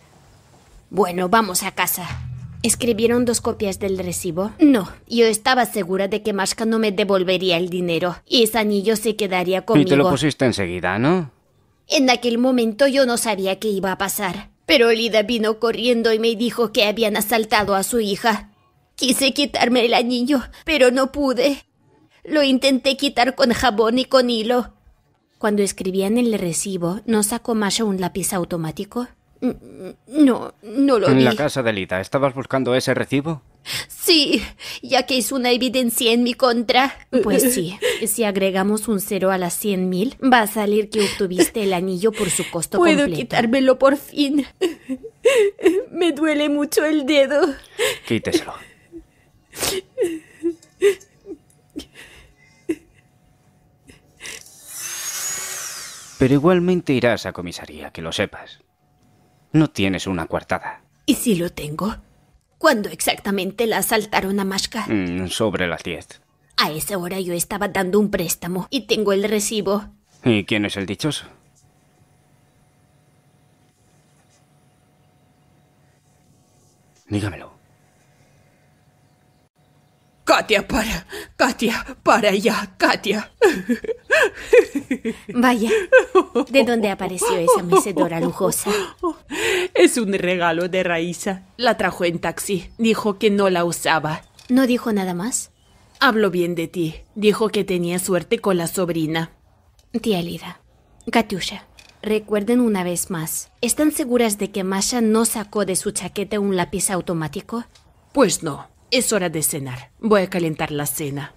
Bueno, vamos a casa. ¿Escribieron dos copias del recibo? No, yo estaba segura de que Mashka no me devolvería el dinero y ese anillo se quedaría conmigo. Y te lo pusiste enseguida, ¿no? En aquel momento yo no sabía qué iba a pasar. Pero Lida vino corriendo y me dijo que habían asaltado a su hija. Quise quitarme el anillo, pero no pude. Lo intenté quitar con jabón y con hilo. Cuando escribían el recibo, ¿no sacó Masha un lápiz automático? No, no lo En vi. la casa de Lita, ¿estabas buscando ese recibo? Sí, ya que es una evidencia en mi contra. Pues sí, si agregamos un cero a las cien mil, va a salir que obtuviste el anillo por su costo Puedo completo. quitármelo por fin. Me duele mucho el dedo. Quíteselo. Pero igualmente irás a comisaría, que lo sepas. No tienes una coartada. ¿Y si lo tengo? ¿Cuándo exactamente la asaltaron a Mashka? Mm, sobre las 10. A esa hora yo estaba dando un préstamo y tengo el recibo. ¿Y quién es el dichoso? Dígamelo. Katia, para. Katia, para ya, Katia. Vaya, ¿de dónde apareció esa mecedora lujosa? Es un regalo de Raísa. La trajo en taxi. Dijo que no la usaba. ¿No dijo nada más? Habló bien de ti. Dijo que tenía suerte con la sobrina. Tía Lida, Katyusha, recuerden una vez más. ¿Están seguras de que Masha no sacó de su chaqueta un lápiz automático? Pues no. Es hora de cenar. Voy a calentar la cena.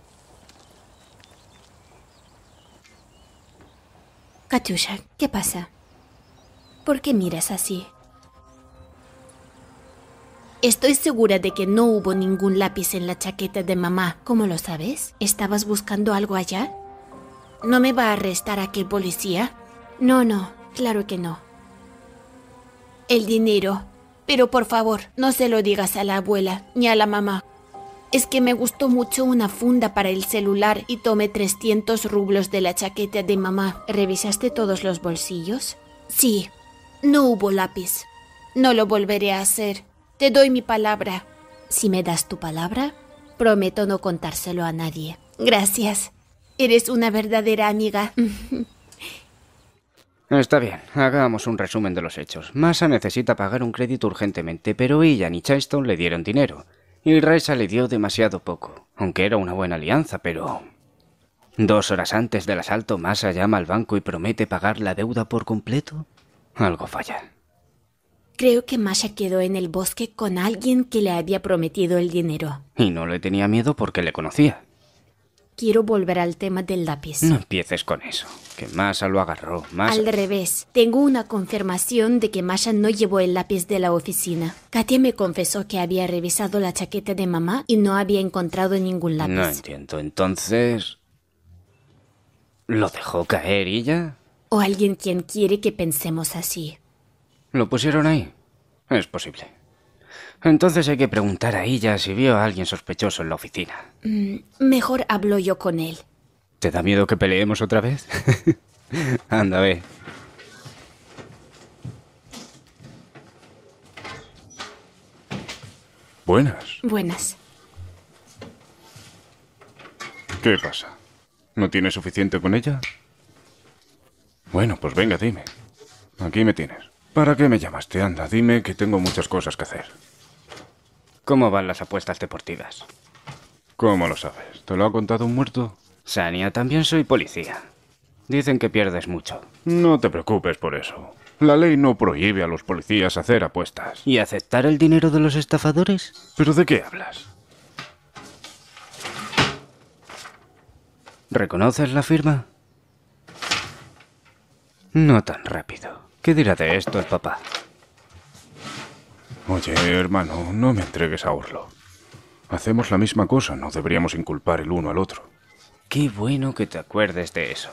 Katyusha, ¿qué pasa? ¿Por qué miras así? Estoy segura de que no hubo ningún lápiz en la chaqueta de mamá. ¿Cómo lo sabes? ¿Estabas buscando algo allá? ¿No me va a arrestar aquel policía? No, no, claro que no. El dinero. Pero por favor, no se lo digas a la abuela ni a la mamá. Es que me gustó mucho una funda para el celular y tomé 300 rublos de la chaqueta de mamá. ¿Revisaste todos los bolsillos? Sí, no hubo lápiz. No lo volveré a hacer. Te doy mi palabra. Si me das tu palabra, prometo no contárselo a nadie. Gracias. Eres una verdadera amiga. Está bien, hagamos un resumen de los hechos. Masa necesita pagar un crédito urgentemente, pero Ian y Chaston le dieron dinero. Y Raisa le dio demasiado poco, aunque era una buena alianza, pero... Dos horas antes del asalto, Masa llama al banco y promete pagar la deuda por completo. Algo falla. Creo que Masha quedó en el bosque con alguien que le había prometido el dinero. Y no le tenía miedo porque le conocía. Quiero volver al tema del lápiz. No empieces con eso. Que Masa lo agarró. Al revés, tengo una confirmación de que Masha no llevó el lápiz de la oficina. Katia me confesó que había revisado la chaqueta de mamá y no había encontrado ningún lápiz. No entiendo. Entonces... ¿Lo dejó caer y ya? O alguien quien quiere que pensemos así. ¿Lo pusieron ahí? Es posible. Entonces hay que preguntar a ella si vio a alguien sospechoso en la oficina. Mm, mejor hablo yo con él. ¿Te da miedo que peleemos otra vez? Anda, ve. Buenas. Buenas. ¿Qué pasa? ¿No tienes suficiente con ella? Bueno, pues venga, dime. Aquí me tienes. ¿Para qué me llamaste? Anda, dime que tengo muchas cosas que hacer. ¿Cómo van las apuestas deportivas? ¿Cómo lo sabes? ¿Te lo ha contado un muerto? Sania, también soy policía. Dicen que pierdes mucho. No te preocupes por eso. La ley no prohíbe a los policías hacer apuestas. ¿Y aceptar el dinero de los estafadores? ¿Pero de qué hablas? ¿Reconoces la firma? No tan rápido. ¿Qué dirá de esto el papá? Oye, hermano, no me entregues a Orlo. Hacemos la misma cosa, no deberíamos inculpar el uno al otro. Qué bueno que te acuerdes de eso.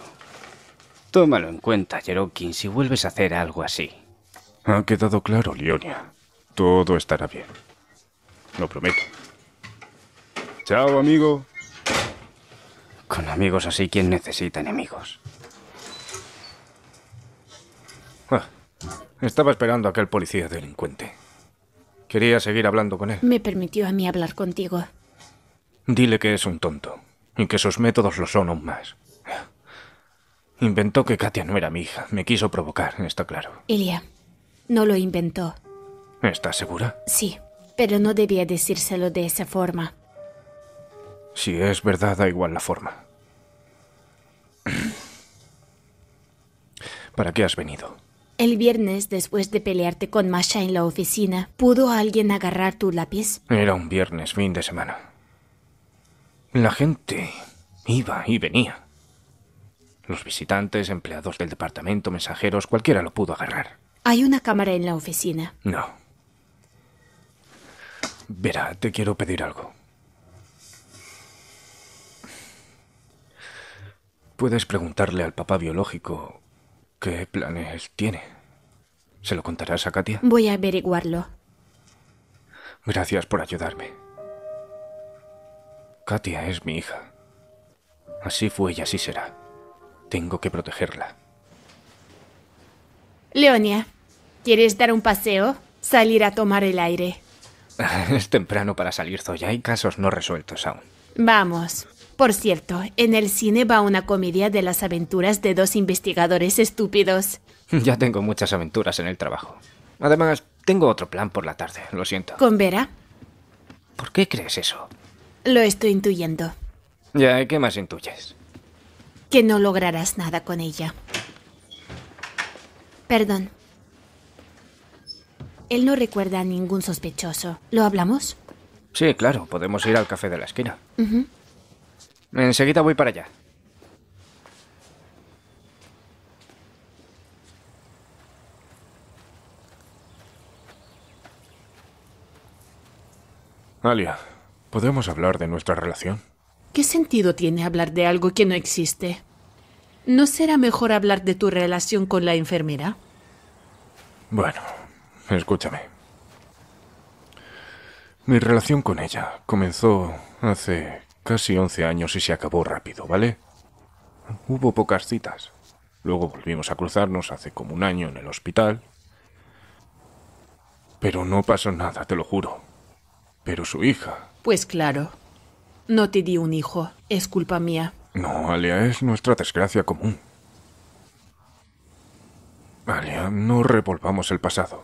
Tómalo en cuenta, Jerokin, si vuelves a hacer algo así. Ha quedado claro, Leonia. Todo estará bien. Lo prometo. Chao, amigo. Con amigos así, ¿quién necesita enemigos? Ah, estaba esperando a aquel policía delincuente. Quería seguir hablando con él. Me permitió a mí hablar contigo. Dile que es un tonto y que sus métodos lo son aún más. Inventó que Katia no era mi hija. Me quiso provocar, está claro. Ilia, no lo inventó. ¿Estás segura? Sí, pero no debía decírselo de esa forma. Si es verdad, da igual la forma. ¿Para qué has venido? El viernes, después de pelearte con Masha en la oficina, ¿pudo alguien agarrar tu lápiz? Era un viernes, fin de semana. La gente iba y venía. Los visitantes, empleados del departamento, mensajeros, cualquiera lo pudo agarrar. Hay una cámara en la oficina. No. Verá, te quiero pedir algo. Puedes preguntarle al papá biológico qué planes tiene. ¿Se lo contarás a Katia? Voy a averiguarlo. Gracias por ayudarme. Katia es mi hija. Así fue y así será. Tengo que protegerla. Leonia, ¿quieres dar un paseo? Salir a tomar el aire. Es temprano para salir, Zoya. Hay casos no resueltos aún. Vamos. Por cierto, en el cine va una comedia de las aventuras de dos investigadores estúpidos. Ya tengo muchas aventuras en el trabajo. Además, tengo otro plan por la tarde, lo siento. ¿Con Vera? ¿Por qué crees eso? Lo estoy intuyendo. Ya, ¿qué más intuyes? Que no lograrás nada con ella. Perdón. Él no recuerda a ningún sospechoso. ¿Lo hablamos? Sí, claro, podemos ir al café de la esquina. Enseguida voy para allá. Alia, ¿podemos hablar de nuestra relación? ¿Qué sentido tiene hablar de algo que no existe? ¿No será mejor hablar de tu relación con la enfermera? Bueno, escúchame. Mi relación con ella comenzó hace casi 11 años y se acabó rápido, ¿vale? Hubo pocas citas. Luego volvimos a cruzarnos hace como un año en el hospital. Pero no pasó nada, te lo juro. Pero su hija... Pues claro. No te di un hijo. Es culpa mía. No, Alia, es nuestra desgracia común. Alia, no revolvamos el pasado.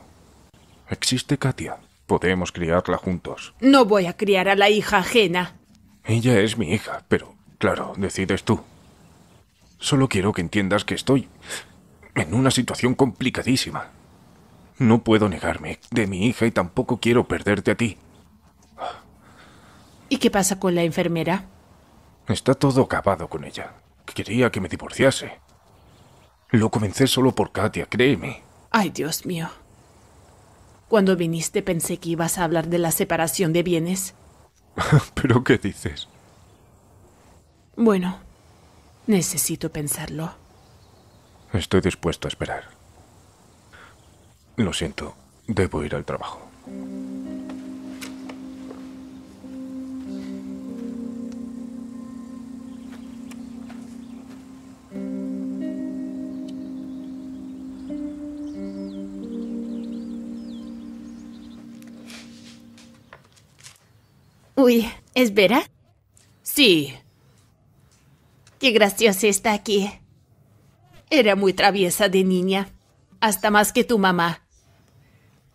Existe Katia. Podemos criarla juntos. No voy a criar a la hija ajena. Ella es mi hija, pero, claro, decides tú. Solo quiero que entiendas que estoy en una situación complicadísima. No puedo negarme de mi hija y tampoco quiero perderte a ti. ¿Y qué pasa con la enfermera? Está todo acabado con ella. Quería que me divorciase. Lo comencé solo por Katia, créeme. Ay, Dios mío. Cuando viniste pensé que ibas a hablar de la separación de bienes. ¿Pero qué dices? Bueno, necesito pensarlo. Estoy dispuesto a esperar. Lo siento, debo ir al trabajo. Uy, ¿es Vera? Sí, Qué graciosa está aquí. era muy traviesa de niña. Hasta más que tu mamá.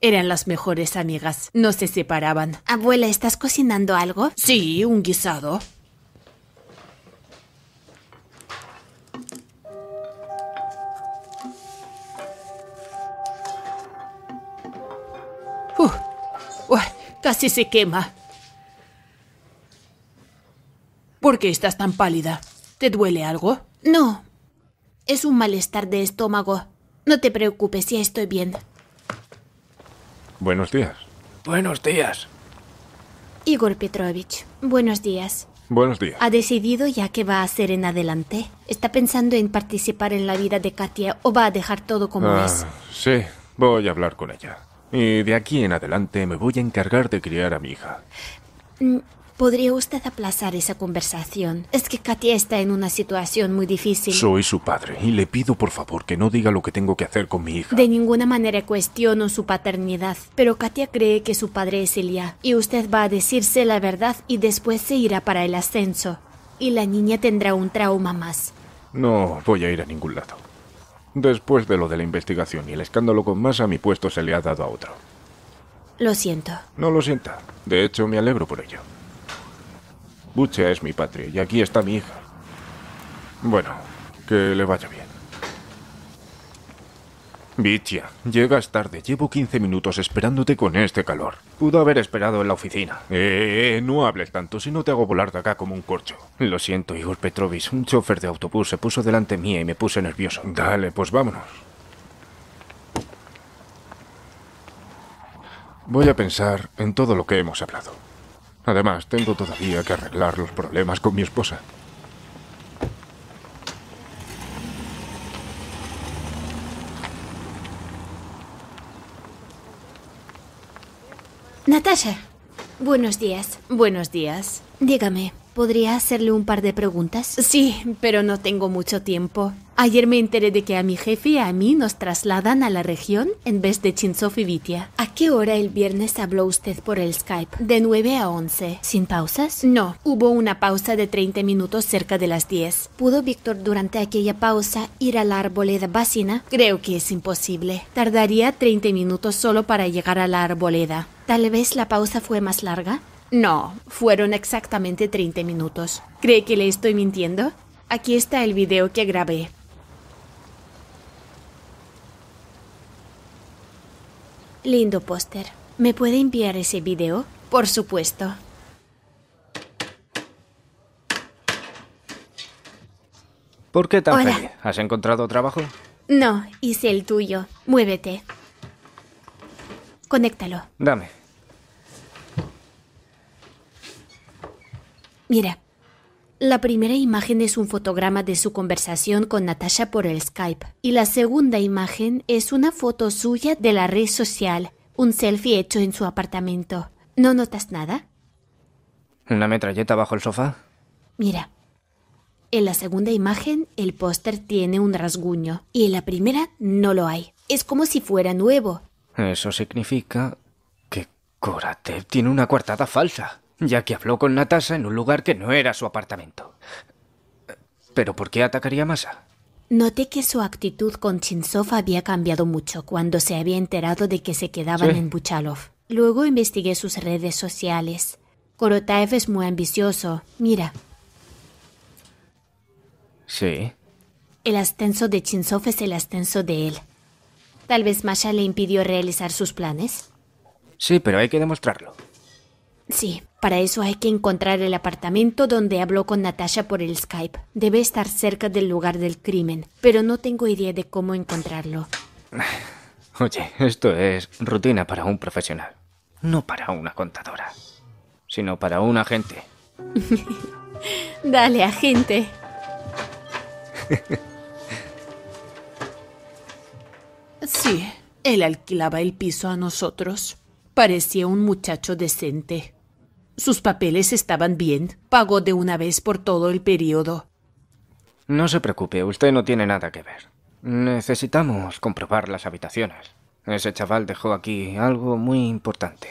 Eran las mejores amigas. No se separaban. Abuela, ¿estás cocinando algo? Sí, un guisado. Uh, casi se quema. ¿Por qué estás tan pálida? ¿Te duele algo? No. Es un malestar de estómago. No te preocupes, ya estoy bien. Buenos días. Buenos días. Igor Petrovich, buenos días. Buenos días. ¿Ha decidido ya qué va a hacer en adelante? ¿Está pensando en participar en la vida de Katia o va a dejar todo como Ah, es? sí, voy a hablar con ella. Y de aquí en adelante me voy a encargar de criar a mi hija. ¿Podría usted aplazar esa conversación? Es que Katia está en una situación muy difícil. Soy su padre y le pido por favor que no diga lo que tengo que hacer con mi hija. De ninguna manera cuestiono su paternidad, pero Katia cree que su padre es Ilya, y usted va a decirse la verdad y después se irá para el ascenso. Y la niña tendrá un trauma más. No voy a ir a ningún lado. Después de lo de la investigación y el escándalo con Masa, mi puesto se le ha dado a otro. Lo siento. No lo sienta. De hecho, me alegro por ello. Bucha es mi patria y aquí está mi hija. Bueno, que le vaya bien. Vitia, llegas tarde. Llevo 15 minutos esperándote con este calor. Pudo haber esperado en la oficina. Eh, eh, no hables tanto, si no te hago volar de acá como un corcho. Lo siento, Igor Petrovich. Un chofer de autobús se puso delante mía y me puse nervioso. Dale, pues vámonos. Voy a pensar en todo lo que hemos hablado. Además, tengo todavía que arreglar los problemas con mi esposa. Natasha, buenos días. Buenos días. Dígame, ¿podría hacerle un par de preguntas? Sí, pero no tengo mucho tiempo. Ayer me enteré de que a mi jefe y a mí nos trasladan a la región en vez de Chinsov y Vitia. ¿A qué hora el viernes habló usted por el Skype? De 9 a 11. ¿Sin pausas? No, hubo una pausa de 30 minutos cerca de las 10. ¿Pudo Víctor durante aquella pausa ir a la arboleda vacina? Creo que es imposible. Tardaría 30 minutos solo para llegar a la arboleda. Tal vez la pausa fue más larga. No, fueron exactamente 30 minutos. ¿Cree que le estoy mintiendo? Aquí está el video que grabé. Lindo póster. ¿Me puede enviar ese video? Por supuesto. ¿Por qué tan Hola. feliz? ¿Has encontrado trabajo? No, hice el tuyo. Muévete. Conéctalo. Dame. Mira. La primera imagen es un fotograma de su conversación con Natasha por el Skype. Y la segunda imagen es una foto suya de la red social, un selfie hecho en su apartamento. ¿No notas nada? ¿Una metralleta bajo el sofá? Mira. En la segunda imagen, el póster tiene un rasguño. Y en la primera, no lo hay. Es como si fuera nuevo. Eso significa que Koratev tiene una coartada falsa, ya que habló con Natasha en un lugar que no era su apartamento. ¿Pero por qué atacaría a Masa? Noté que su actitud con Chinsov había cambiado mucho cuando se había enterado de que se quedaban Sí. en Buchalov. Luego investigué sus redes sociales. Korotaev es muy ambicioso. Mira, Sí. el ascenso de Chinsov es el ascenso de él. Tal vez Masha le impidió realizar sus planes. Sí, pero hay que demostrarlo. Sí, para eso hay que encontrar el apartamento donde habló con Natasha por el Skype. Debe estar cerca del lugar del crimen, pero no tengo idea de cómo encontrarlo. Oye, esto es rutina para un profesional. No para una contadora, sino para un agente. Dale, agente. Sí, él alquilaba el piso a nosotros. Parecía un muchacho decente. Sus papeles estaban bien. Pagó de una vez por todo el periodo. No se preocupe, usted no tiene nada que ver. Necesitamos comprobar las habitaciones. Ese chaval dejó aquí algo muy importante.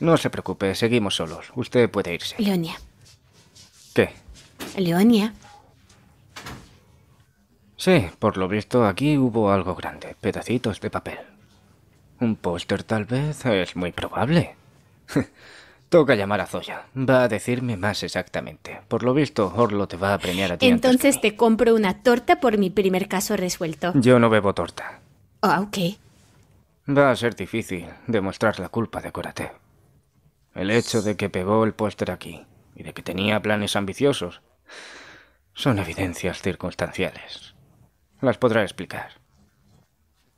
No se preocupe, seguimos solos. Usted puede irse. Leonia. ¿Qué? Leonia. Sí, por lo visto aquí hubo algo grande. Pedacitos de papel. Un póster tal vez es muy probable. Toca llamar a Zoya. Va a decirme más exactamente. Por lo visto, Orlo te va a premiar a ti. antes que Entonces mí. te compro una torta por mi primer caso resuelto. Yo no bebo torta. Ah, ok. Va a ser difícil demostrar la culpa de Corate. El hecho de que pegó el póster aquí y de que tenía planes ambiciosos son evidencias circunstanciales. Las podrá explicar.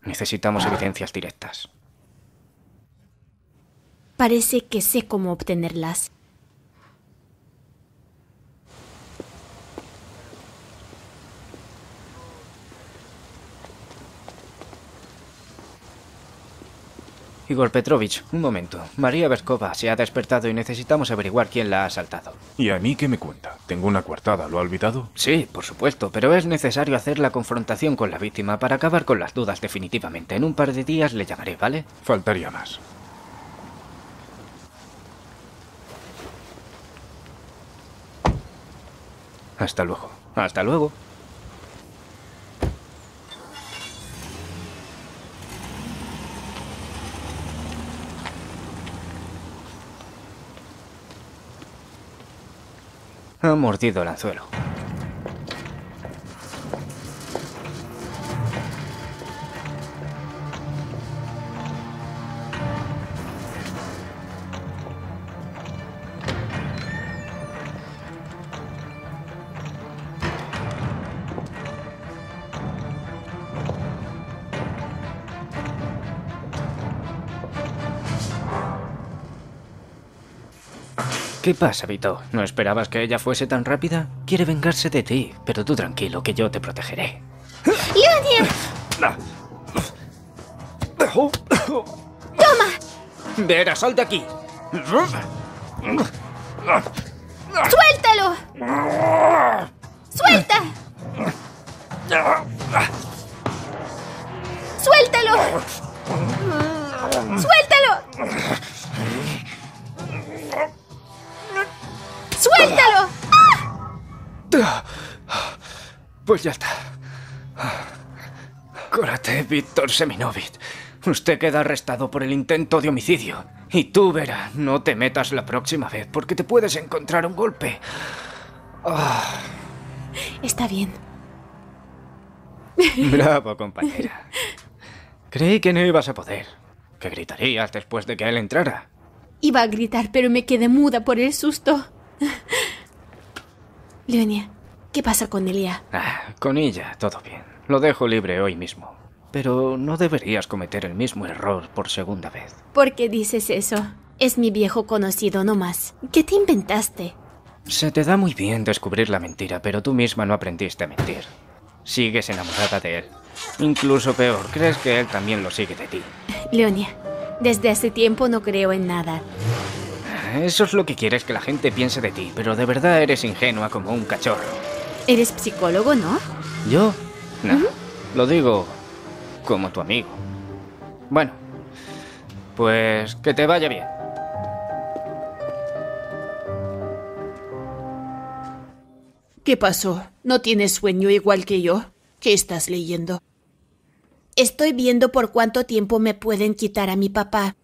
Necesitamos evidencias directas. Parece que sé cómo obtenerlas. Igor Petrovich, un momento. María Verskova se ha despertado y necesitamos averiguar quién la ha asaltado. ¿Y a mí qué me cuenta? Tengo una coartada, ¿lo ha olvidado? Sí, por supuesto, pero es necesario hacer la confrontación con la víctima para acabar con las dudas definitivamente. En un par de días le llamaré, ¿vale? Faltaría más. Hasta luego. Hasta luego. Ha mordido el anzuelo. ¿Qué pasa, Vito? ¿No esperabas que ella fuese tan rápida? Quiere vengarse de ti, pero tú tranquilo, que yo te protegeré. ¡Leonia! Vera, sal de aquí. ¡Suéltalo! ¡Suelta! ¡Suéltalo! ¡Suéltalo! Pues ya está. Córate, Víctor Seminovich. Usted queda arrestado por el intento de homicidio. Y tú, Vera, no te metas la próxima vez porque te puedes encontrar un golpe. Está bien. Bravo, compañera. Creí que no ibas a poder. Que gritarías después de que él entrara. Iba a gritar, pero me quedé muda por el susto. Leonia, ¿qué pasa con Elia? Ah, con ella, todo bien. Lo dejo libre hoy mismo. Pero no deberías cometer el mismo error por segunda vez. ¿Por qué dices eso? Es mi viejo conocido, no más. ¿Qué te inventaste? Se te da muy bien descubrir la mentira, pero tú misma no aprendiste a mentir. Sigues enamorada de él. Incluso peor, crees que él también lo sigue de ti. Leonia, desde hace tiempo no creo en nada. Eso es lo que quieres que la gente piense de ti, pero de verdad eres ingenua como un cachorro. Eres psicólogo, ¿no? ¿Yo? No. Lo digo como tu amigo. Bueno, pues que te vaya bien. ¿Qué pasó? ¿No tienes sueño igual que yo? ¿Qué estás leyendo? Estoy viendo por cuánto tiempo me pueden quitar a mi papá.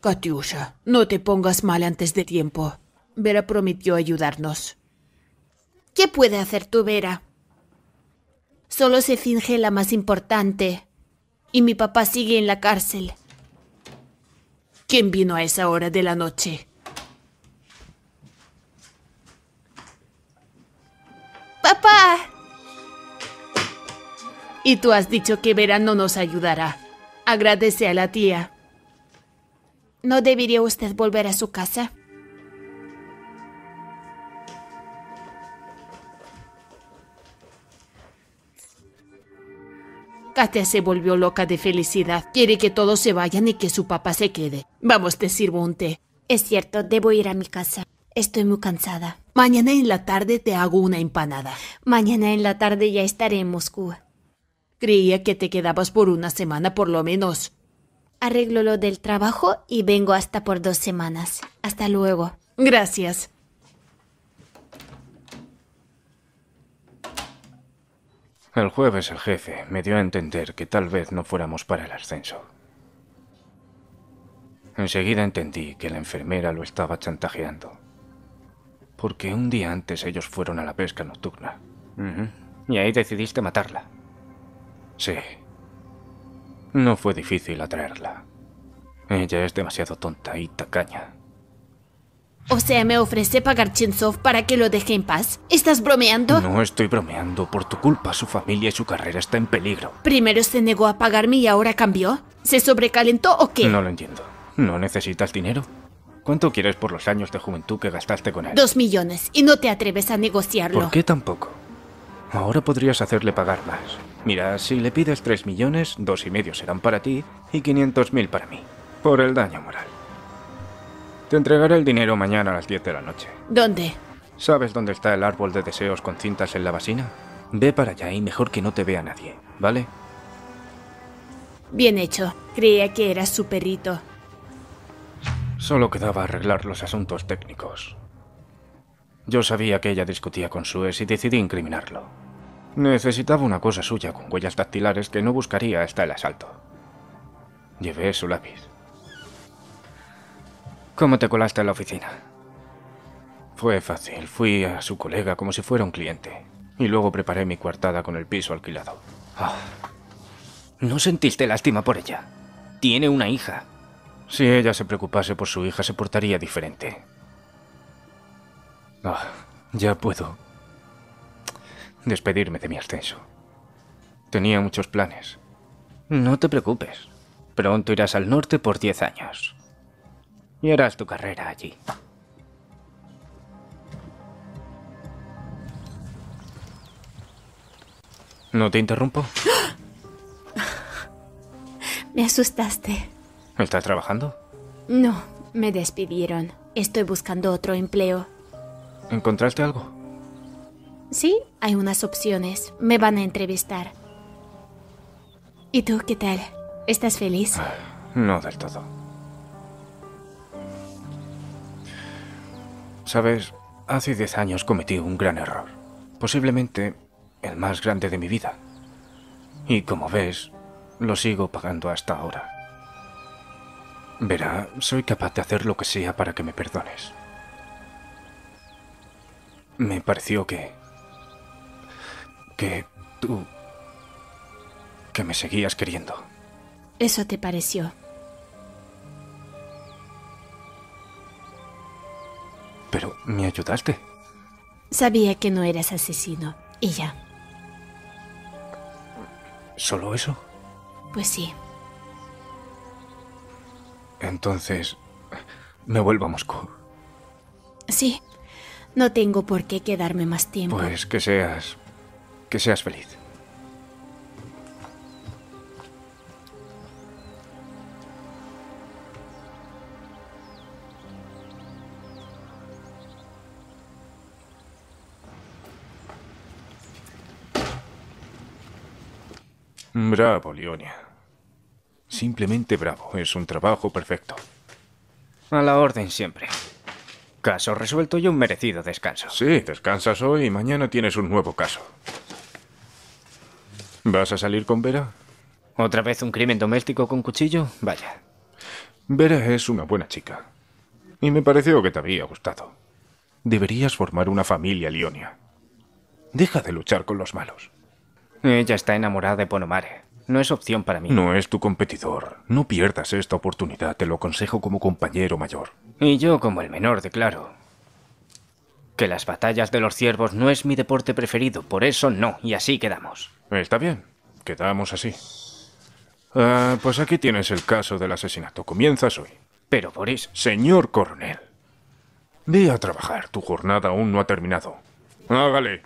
Katiusha, no te pongas mal antes de tiempo. Vera prometió ayudarnos. ¿Qué puede hacer tu Vera? Solo se finge la más importante. Y mi papá sigue en la cárcel. ¿Quién vino a esa hora de la noche? ¡Papá! Y tú has dicho que Vera no nos ayudará. Agradece a la tía. ¿No debería usted volver a su casa? Katia se volvió loca de felicidad. Quiere que todos se vayan y que su papá se quede. Vamos, te sirvo un té. Es cierto, debo ir a mi casa. Estoy muy cansada. Mañana en la tarde te hago una empanada. Mañana en la tarde ya estaré en Moscú. Creía que te quedabas por una semana por lo menos. Arreglo lo del trabajo y vengo hasta por dos semanas. Hasta luego. Gracias. El jueves el jefe me dio a entender que tal vez no fuéramos para el ascenso. Enseguida entendí que la enfermera lo estaba chantajeando. Porque un día antes ellos fueron a la pesca nocturna. Y ahí decidiste matarla. Sí. No fue difícil atraerla. Ella es demasiado tonta y tacaña. O sea, ¿me ofrece pagar Chinsov para que lo deje en paz? ¿Estás bromeando? No estoy bromeando. Por tu culpa, su familia y su carrera está en peligro. Primero se negó a pagarme y ahora cambió. ¿Se sobrecalentó o qué? No lo entiendo. ¿No necesitas dinero? ¿Cuánto quieres por los años de juventud que gastaste con él? Dos millones. Y no te atreves a negociarlo. ¿Por qué tampoco? Ahora podrías hacerle pagar más. Mira, si le pides tres millones, dos y medio serán para ti y quinientos mil para mí. Por el daño moral. Te entregaré el dinero mañana a las 10 de la noche. ¿Dónde? ¿Sabes dónde está el árbol de deseos con cintas en la vasina? Ve para allá y mejor que no te vea nadie, ¿vale? Bien hecho. Creía que eras su perrito. Solo quedaba arreglar los asuntos técnicos. Yo sabía que ella discutía con Suez y decidí incriminarlo. Necesitaba una cosa suya con huellas dactilares que no buscaría hasta el asalto. Llevé su lápiz. ¿Cómo te colaste en la oficina? Fue fácil. Fui a su colega como si fuera un cliente. Y luego preparé mi coartada con el piso alquilado. Ah. ¿No sentiste lástima por ella? Tiene una hija. Si ella se preocupase por su hija, se portaría diferente. Ah, ya puedo despedirme de mi ascenso. Tenía muchos planes. No te preocupes. Pronto irás al norte por 10 años y harás tu carrera allí. ¿No te interrumpo? Me asustaste. ¿Estás trabajando? No, me despidieron. Estoy buscando otro empleo. ¿Encontraste algo? Sí, hay unas opciones. Me van a entrevistar. ¿Y tú qué tal? ¿Estás feliz? No del todo. Sabes, hace diez años cometí un gran error. Posiblemente el más grande de mi vida. Y como ves, lo sigo pagando hasta ahora. Verá, soy capaz de hacer lo que sea para que me perdones. Me pareció que... que tú... que me seguías queriendo. Eso te pareció. Pero me ayudaste. Sabía que no eras asesino. Y ya. ¿Solo eso? Pues sí. Entonces, me vuelvo a Moscú. Sí. No tengo por qué quedarme más tiempo. Pues que seas... que seas feliz. Bravo, Leonia. Simplemente bravo. Es un trabajo perfecto. A la orden siempre. Caso resuelto y un merecido descanso. Sí, descansas hoy y mañana tienes un nuevo caso. ¿Vas a salir con Vera? ¿Otra vez un crimen doméstico con cuchillo? Vaya. Vera es una buena chica. Y me pareció que te había gustado. Deberías formar una familia, Leonia. Deja de luchar con los malos. Ella está enamorada de Ponomare. No es opción para mí. No es tu competidor. No pierdas esta oportunidad, te lo aconsejo como compañero mayor. Y yo como el menor, declaro. Que las batallas de los ciervos no es mi deporte preferido, por eso no, y así quedamos. Está bien, quedamos así. Ah, pues aquí tienes el caso del asesinato. Comienzas hoy. Pero, Boris... Señor coronel, ve a trabajar. Tu jornada aún no ha terminado. Hágale.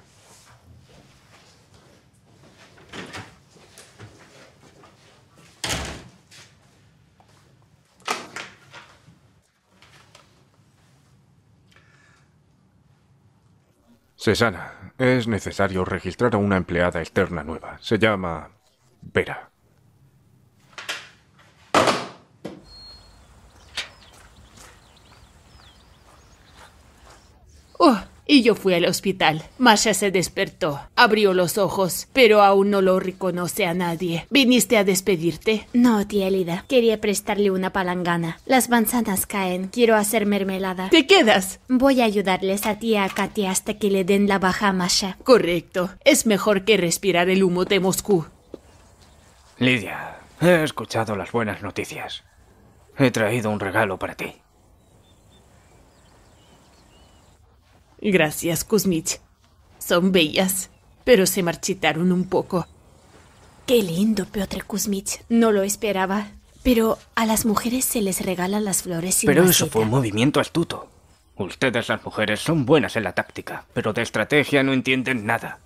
Cesana, es necesario registrar a una empleada externa nueva. Se llama Vera. Oh, y yo fui al hospital. Masha se despertó, abrió los ojos, pero aún no lo reconoce a nadie. ¿Viniste a despedirte? No, tía Elida. Quería prestarle una palangana. Las manzanas caen. Quiero hacer mermelada. ¿Te quedas? Voy a ayudarles a tía Katia hasta que le den la baja a Masha. Correcto. Es mejor que respirar el humo de Moscú. Lidia, he escuchado las buenas noticias. He traído un regalo para ti. Gracias, Kuzmich. Son bellas, pero se marchitaron un poco. Qué lindo, Piotr Kuzmich. No lo esperaba. Pero a las mujeres se les regalan las flores sin Pero eso fue un movimiento astuto. Ustedes las mujeres son buenas en la táctica, pero de estrategia no entienden nada.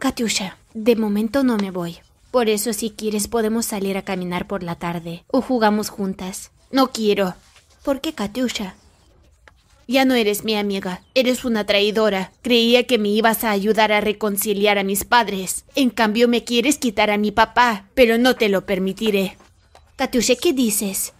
Katyusha, de momento no me voy. Por eso si quieres podemos salir a caminar por la tarde o jugamos juntas. No quiero. ¿Por qué, Katyusha? Ya no eres mi amiga, eres una traidora. Creía que me ibas a ayudar a reconciliar a mis padres. En cambio me quieres quitar a mi papá, pero no te lo permitiré. Katyusha, ¿qué dices?